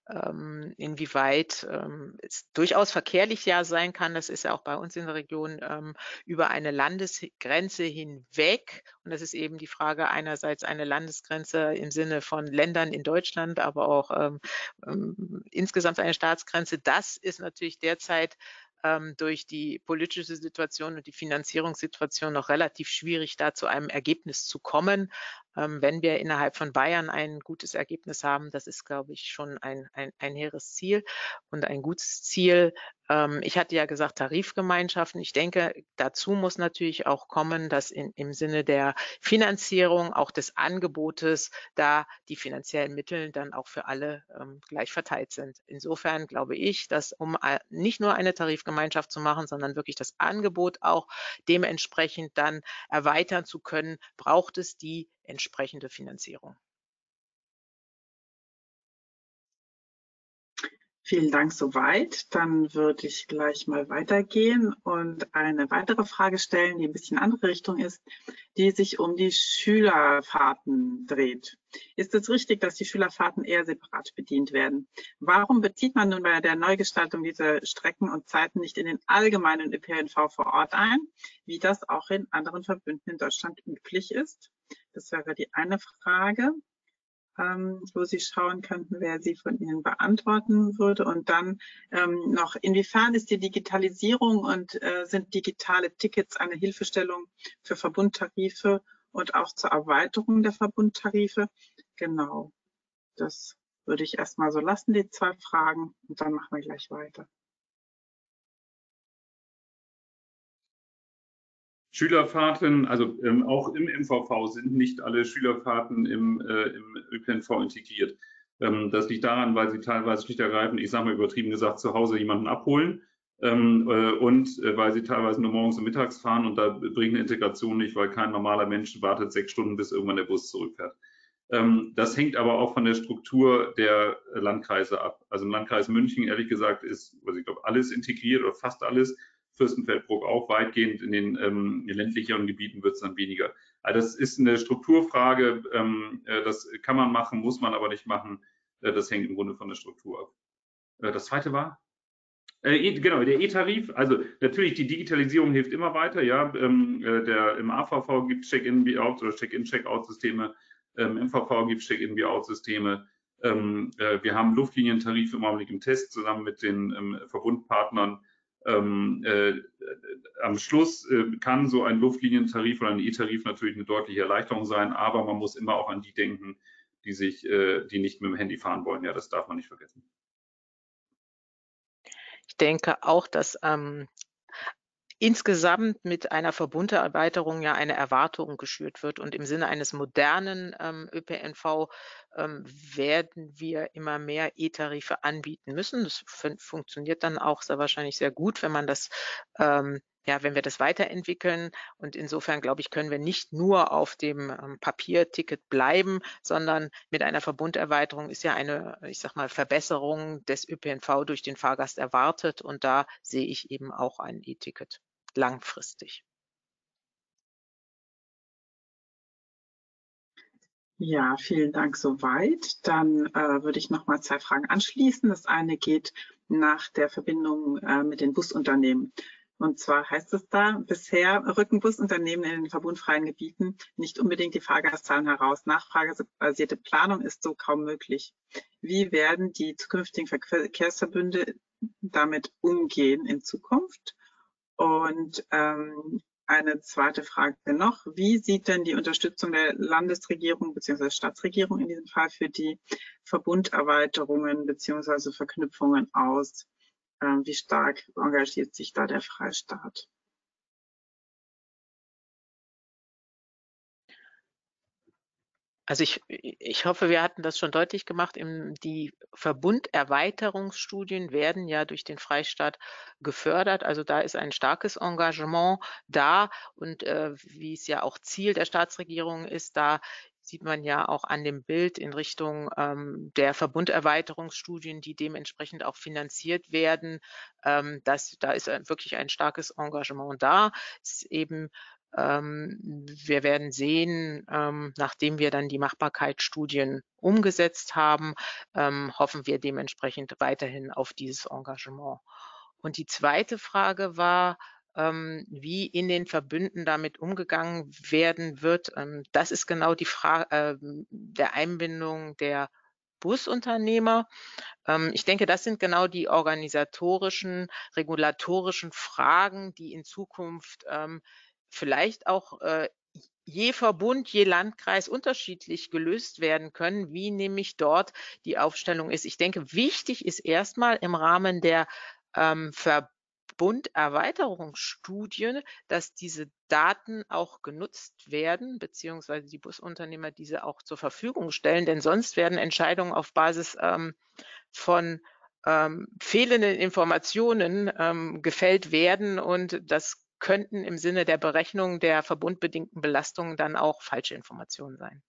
[SPEAKER 3] ähm, inwieweit ähm, es durchaus verkehrlich ja sein kann. Das ist ja auch bei uns in der Region ähm, über eine Landesgrenze hinweg. Und das ist eben die Frage einerseits eine Landesgrenze im Sinne von Ländern in Deutschland, aber auch ähm, ähm, insgesamt eine Staatsgrenze. Das ist natürlich derzeit ähm, durch die politische Situation und die Finanzierungssituation noch relativ schwierig, da zu einem Ergebnis zu kommen. Ähm, wenn wir innerhalb von Bayern ein gutes Ergebnis haben, das ist, glaube ich, schon ein, ein, ein hehres Ziel und ein gutes Ziel. Ähm, ich hatte ja gesagt, Tarifgemeinschaften. Ich denke, dazu muss natürlich auch kommen, dass in, im Sinne der Finanzierung, auch des Angebotes, da die finanziellen Mittel dann auch für alle ähm, gleich verteilt sind. Insofern glaube ich, dass um nicht nur eine Tarifgemeinschaft zu machen, sondern wirklich das Angebot auch dementsprechend dann erweitern zu können, braucht es die entsprechende Finanzierung.
[SPEAKER 4] Vielen Dank soweit. Dann würde ich gleich mal weitergehen und eine weitere Frage stellen, die ein bisschen andere Richtung ist, die sich um die Schülerfahrten dreht. Ist es richtig, dass die Schülerfahrten eher separat bedient werden? Warum bezieht man nun bei der Neugestaltung dieser Strecken und Zeiten nicht in den allgemeinen ÖPNV vor Ort ein, wie das auch in anderen Verbünden in Deutschland üblich ist? Das wäre die eine Frage ähm, wo Sie schauen könnten, wer sie von Ihnen beantworten würde. Und dann ähm, noch, inwiefern ist die Digitalisierung und äh, sind digitale Tickets eine Hilfestellung für Verbundtarife und auch zur Erweiterung der Verbundtarife? Genau, das würde ich erstmal so lassen, die zwei Fragen, und dann machen wir gleich weiter.
[SPEAKER 2] Schülerfahrten, also ähm, auch im MVV sind nicht alle Schülerfahrten im, äh, im ÖPNV integriert. Ähm, das liegt daran, weil sie teilweise schlicht ergreifend, ich sage mal übertrieben gesagt, zu Hause jemanden abholen ähm, äh, und äh, weil sie teilweise nur morgens und mittags fahren und da bringt eine Integration nicht, weil kein normaler Mensch wartet sechs Stunden, bis irgendwann der Bus zurückfährt. Ähm, das hängt aber auch von der Struktur der Landkreise ab. Also im Landkreis München, ehrlich gesagt, ist, also ich glaube, alles integriert oder fast alles. Fürstenfeldbruck auch weitgehend. In den ähm, ländlicheren Gebieten wird es dann weniger. Also das ist eine Strukturfrage. Ähm, äh, das kann man machen, muss man aber nicht machen. Äh, das hängt im Grunde von der Struktur ab. Äh, das zweite war? Äh, genau, der E-Tarif. Also natürlich, die Digitalisierung hilft immer weiter. Ja, ähm, äh, der, im AVV gibt Check-in, Be-out oder Check-in, Check-out-Systeme. Im ähm, MVV gibt Check-in, Be-out-Systeme. Ähm, äh, wir haben Luftlinientarif im Augenblick im Test zusammen mit den ähm, Verbundpartnern ähm, äh, am Schluss äh, kann so ein Luftlinientarif oder ein E-Tarif natürlich eine deutliche Erleichterung sein, aber man muss immer auch an die denken, die sich, äh, die nicht mit dem Handy fahren wollen. Ja, das darf man nicht vergessen.
[SPEAKER 3] Ich denke auch, dass ähm, insgesamt mit einer Verbunderweiterung ja eine Erwartung geschürt wird. Und im Sinne eines modernen ähm, ÖPNV ähm, werden wir immer mehr E-Tarife anbieten müssen. Das fun funktioniert dann auch sehr wahrscheinlich sehr gut, wenn man das ähm, ja, wenn wir das weiterentwickeln. Und insofern, glaube ich, können wir nicht nur auf dem ähm, Papierticket bleiben, sondern mit einer Verbunderweiterung ist ja eine, ich sag mal, Verbesserung des ÖPNV durch den Fahrgast erwartet. Und da sehe ich eben auch ein E-Ticket langfristig.
[SPEAKER 4] Ja, vielen Dank soweit. Dann äh, würde ich noch mal zwei Fragen anschließen. Das eine geht nach der Verbindung äh, mit den Busunternehmen. Und zwar heißt es da, bisher rücken Busunternehmen in den verbundfreien Gebieten nicht unbedingt die Fahrgastzahlen heraus. Nachfragebasierte Planung ist so kaum möglich. Wie werden die zukünftigen Verkehrsverbünde damit umgehen in Zukunft? Und ähm, eine zweite Frage noch. Wie sieht denn die Unterstützung der Landesregierung bzw. Staatsregierung in diesem Fall für die Verbunderweiterungen bzw. Verknüpfungen aus? Ähm, wie stark engagiert sich da der Freistaat?
[SPEAKER 3] Also ich, ich hoffe, wir hatten das schon deutlich gemacht. Die Verbunderweiterungsstudien werden ja durch den Freistaat gefördert. Also da ist ein starkes Engagement da. Und äh, wie es ja auch Ziel der Staatsregierung ist, da sieht man ja auch an dem Bild in Richtung ähm, der Verbunderweiterungsstudien, die dementsprechend auch finanziert werden. Ähm, das, da ist wirklich ein starkes Engagement da. Es ist eben wir werden sehen, ähm, nachdem wir dann die Machbarkeitsstudien umgesetzt haben, ähm, hoffen wir dementsprechend weiterhin auf dieses Engagement. Und die zweite Frage war, wie in den Verbünden damit umgegangen werden wird. das ist genau die Frage der Einbindung der Busunternehmer. ich denke, das sind genau die organisatorischen, regulatorischen Fragen, die in Zukunft vielleicht auch äh, je Verbund, je Landkreis unterschiedlich gelöst werden können, wie nämlich dort die Aufstellung ist. Ich denke, wichtig ist erstmal im Rahmen der ähm, Verbunderweiterungsstudien, dass diese Daten auch genutzt werden, beziehungsweise die Busunternehmer diese auch zur Verfügung stellen, denn sonst werden Entscheidungen auf Basis ähm, von ähm, fehlenden Informationen ähm, gefällt werden und das könnten im Sinne der Berechnung der verbundbedingten Belastungen dann auch falsche Informationen sein.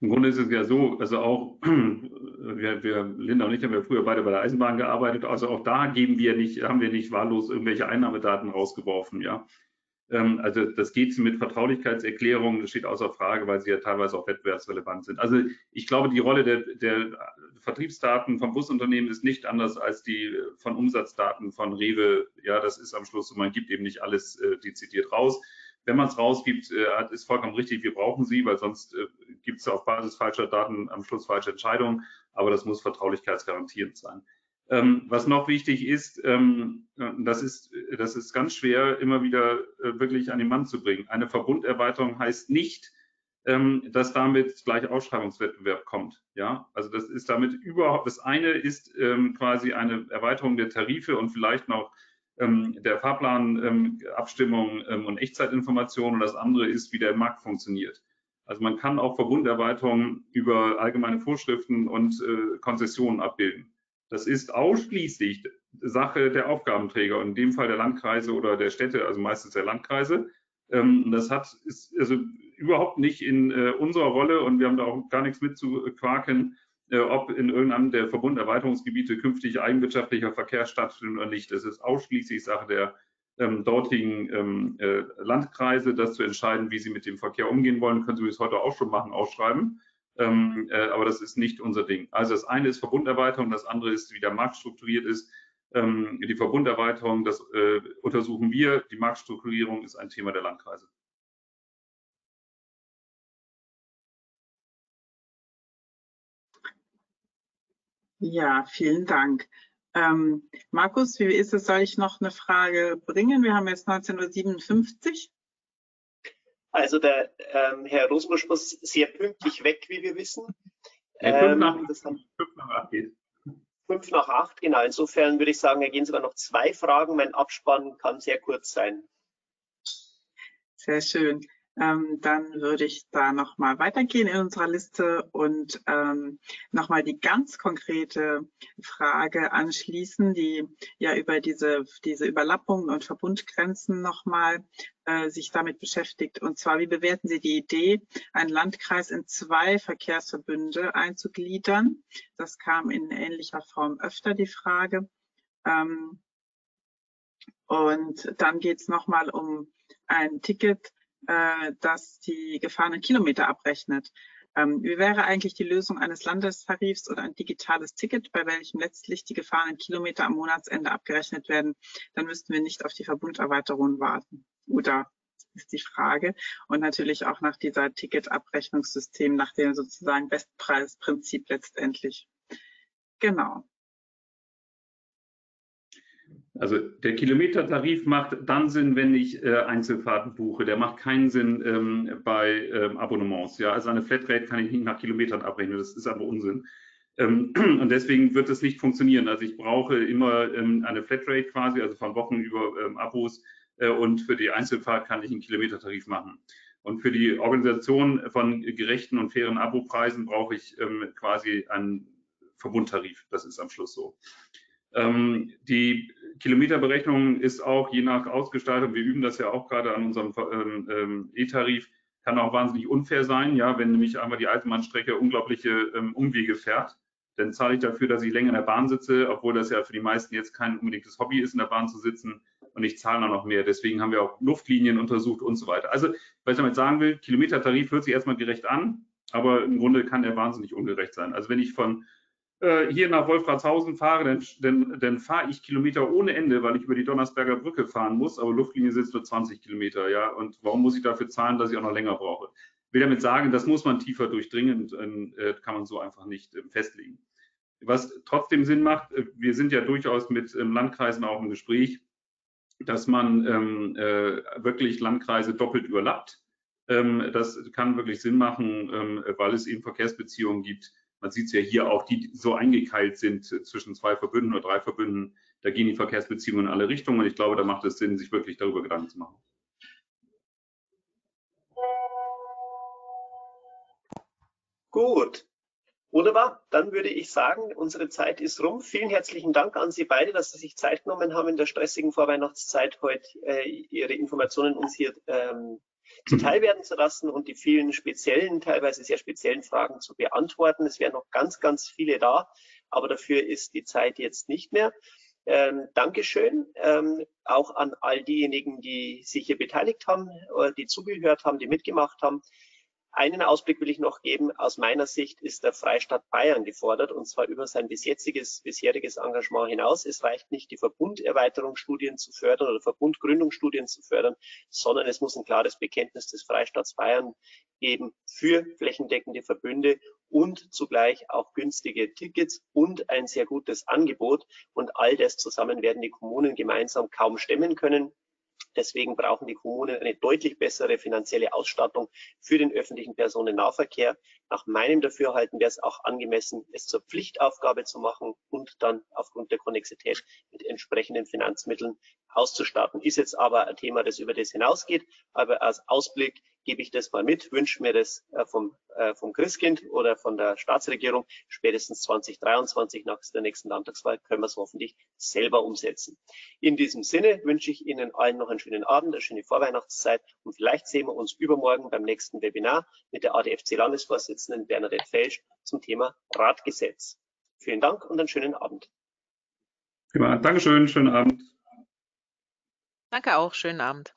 [SPEAKER 2] Im Grunde ist es ja so, also auch, wir, wir, Linda und ich haben ja früher beide bei der Eisenbahn gearbeitet, also auch da geben wir nicht, haben wir nicht wahllos irgendwelche Einnahmedaten rausgeworfen, ja. Ähm, also das geht mit Vertraulichkeitserklärungen, das steht außer Frage, weil sie ja teilweise auch wettbewerbsrelevant sind. Also ich glaube, die Rolle der, der Vertriebsdaten vom Busunternehmen ist nicht anders als die von Umsatzdaten von Rewe. Ja, das ist am Schluss so, man gibt eben nicht alles äh, dezidiert raus. Wenn man es rausgibt, äh, ist vollkommen richtig, wir brauchen sie, weil sonst äh, gibt es auf Basis falscher Daten am Schluss falsche Entscheidungen. Aber das muss vertraulichkeitsgarantierend sein. Ähm, was noch wichtig ist, ähm, das ist, das ist ganz schwer, immer wieder äh, wirklich an den Mann zu bringen. Eine Verbunderweiterung heißt nicht, ähm, dass damit gleich Ausschreibungswettbewerb kommt. Ja, also das ist damit überhaupt, das eine ist ähm, quasi eine Erweiterung der Tarife und vielleicht noch ähm, der Fahrplanabstimmung ähm, und Echtzeitinformation und das andere ist, wie der Markt funktioniert. Also man kann auch Verbunderweiterungen über allgemeine Vorschriften und äh, Konzessionen abbilden. Das ist ausschließlich Sache der Aufgabenträger, in dem Fall der Landkreise oder der Städte, also meistens der Landkreise. Ähm, das hat, ist also überhaupt nicht in äh, unserer Rolle und wir haben da auch gar nichts mit zu quaken, äh, ob in irgendeinem der Verbunderweiterungsgebiete künftig eigenwirtschaftlicher Verkehr stattfindet oder nicht. Das ist ausschließlich Sache der ähm, dortigen ähm, äh, Landkreise, das zu entscheiden, wie sie mit dem Verkehr umgehen wollen. Können Sie das heute auch schon machen, ausschreiben. Ähm, äh, aber das ist nicht unser Ding. Also das eine ist Verbunderweiterung, das andere ist, wie der Markt strukturiert ist. Ähm, die Verbunderweiterung, das äh, untersuchen wir. Die Marktstrukturierung ist ein Thema der Landkreise.
[SPEAKER 4] Ja, vielen Dank. Ähm, Markus, wie ist es? Soll ich noch eine Frage bringen? Wir haben jetzt 19.57 Uhr.
[SPEAKER 1] Also der ähm, Herr Rosenbusch muss sehr pünktlich weg, wie wir wissen.
[SPEAKER 2] Ja, fünf, ähm, nach, fünf nach acht geht.
[SPEAKER 1] Fünf nach acht, genau. Insofern würde ich sagen, er gehen sogar noch zwei Fragen. Mein Abspann kann sehr kurz sein.
[SPEAKER 4] Sehr schön. Ähm, dann würde ich da nochmal weitergehen in unserer Liste und ähm, nochmal die ganz konkrete Frage anschließen, die ja über diese, diese Überlappungen und Verbundgrenzen nochmal äh, sich damit beschäftigt. Und zwar, wie bewerten Sie die Idee, einen Landkreis in zwei Verkehrsverbünde einzugliedern? Das kam in ähnlicher Form öfter die Frage. Ähm, und dann geht es nochmal um ein Ticket, äh, das die gefahrenen Kilometer abrechnet. Ähm, wie wäre eigentlich die Lösung eines Landestarifs oder ein digitales Ticket, bei welchem letztlich die gefahrenen Kilometer am Monatsende abgerechnet werden? Dann müssten wir nicht auf die Verbunderweiterung warten. Oder ist die Frage. Und natürlich auch nach dieser Ticketabrechnungssystem, nach dem sozusagen Bestpreisprinzip letztendlich. Genau.
[SPEAKER 2] Also der Kilometertarif macht dann Sinn, wenn ich äh, Einzelfahrten buche. Der macht keinen Sinn ähm, bei ähm, Abonnements. Ja, also eine Flatrate kann ich nicht nach Kilometern abrechnen. Das ist aber Unsinn. Ähm, und deswegen wird es nicht funktionieren. Also ich brauche immer ähm, eine Flatrate quasi, also von Wochen über ähm, Abos. Äh, und für die Einzelfahrt kann ich einen Kilometertarif machen. Und für die Organisation von gerechten und fairen Abopreisen brauche ich ähm, quasi einen Verbundtarif. Das ist am Schluss so. Ähm, die Kilometerberechnung ist auch je nach Ausgestaltung, wir üben das ja auch gerade an unserem ähm, ähm, E-Tarif, kann auch wahnsinnig unfair sein, ja, wenn nämlich einmal die Eisenbahnstrecke unglaubliche ähm, Umwege fährt, dann zahle ich dafür, dass ich länger in der Bahn sitze, obwohl das ja für die meisten jetzt kein unbedingtes Hobby ist, in der Bahn zu sitzen und ich zahle noch mehr. Deswegen haben wir auch Luftlinien untersucht und so weiter. Also, was ich damit sagen will, Kilometertarif hört sich erstmal gerecht an, aber im Grunde kann der wahnsinnig ungerecht sein. Also wenn ich von äh, hier nach Wolfratshausen fahre, dann, dann, dann fahre ich Kilometer ohne Ende, weil ich über die Donnersberger Brücke fahren muss, aber Luftlinie sind nur 20 Kilometer, ja. Und warum muss ich dafür zahlen, dass ich auch noch länger brauche? Ich will damit sagen, das muss man tiefer durchdringen, äh, kann man so einfach nicht äh, festlegen. Was trotzdem Sinn macht, äh, wir sind ja durchaus mit ähm, Landkreisen auch im Gespräch, dass man ähm, äh, wirklich Landkreise doppelt überlappt. Ähm, das kann wirklich Sinn machen, ähm, weil es eben Verkehrsbeziehungen gibt, man sieht es ja hier auch, die so eingekeilt sind zwischen zwei Verbünden oder drei Verbünden, da gehen die Verkehrsbeziehungen in alle Richtungen und ich glaube, da macht es Sinn, sich wirklich darüber Gedanken zu machen.
[SPEAKER 1] Gut, wunderbar. Dann würde ich sagen, unsere Zeit ist rum. Vielen herzlichen Dank an Sie beide, dass Sie sich Zeit genommen haben, in der stressigen Vorweihnachtszeit heute äh, Ihre Informationen uns hier ähm, zuteil werden zu lassen und die vielen speziellen, teilweise sehr speziellen Fragen zu beantworten. Es wären noch ganz, ganz viele da, aber dafür ist die Zeit jetzt nicht mehr. Ähm, Dankeschön ähm, auch an all diejenigen, die sich hier beteiligt haben, äh, die zugehört haben, die mitgemacht haben. Einen Ausblick will ich noch geben. Aus meiner Sicht ist der Freistaat Bayern gefordert, und zwar über sein bis jetziges, bisheriges Engagement hinaus. Es reicht nicht, die Verbunderweiterungsstudien zu fördern oder Verbundgründungsstudien zu fördern, sondern es muss ein klares Bekenntnis des Freistaats Bayern geben für flächendeckende Verbünde und zugleich auch günstige Tickets und ein sehr gutes Angebot. Und all das zusammen werden die Kommunen gemeinsam kaum stemmen können. Deswegen brauchen die Kommunen eine deutlich bessere finanzielle Ausstattung für den öffentlichen Personennahverkehr. Nach meinem Dafürhalten wäre es auch angemessen, es zur Pflichtaufgabe zu machen und dann aufgrund der Konnexität mit entsprechenden Finanzmitteln auszustatten. Ist jetzt aber ein Thema, das über das hinausgeht. Aber als Ausblick gebe ich das mal mit, wünsche mir das äh, vom, äh, vom Christkind oder von der Staatsregierung. Spätestens 2023 nach der nächsten Landtagswahl können wir es hoffentlich selber umsetzen. In diesem Sinne wünsche ich Ihnen allen noch einen schönen Abend, eine schöne Vorweihnachtszeit und vielleicht sehen wir uns übermorgen beim nächsten Webinar mit der ADFC-Landesvorsitzenden Bernadette Felsch zum Thema Radgesetz. Vielen Dank und einen schönen Abend.
[SPEAKER 2] Ja, Dankeschön, schönen Abend.
[SPEAKER 3] Danke auch, schönen Abend.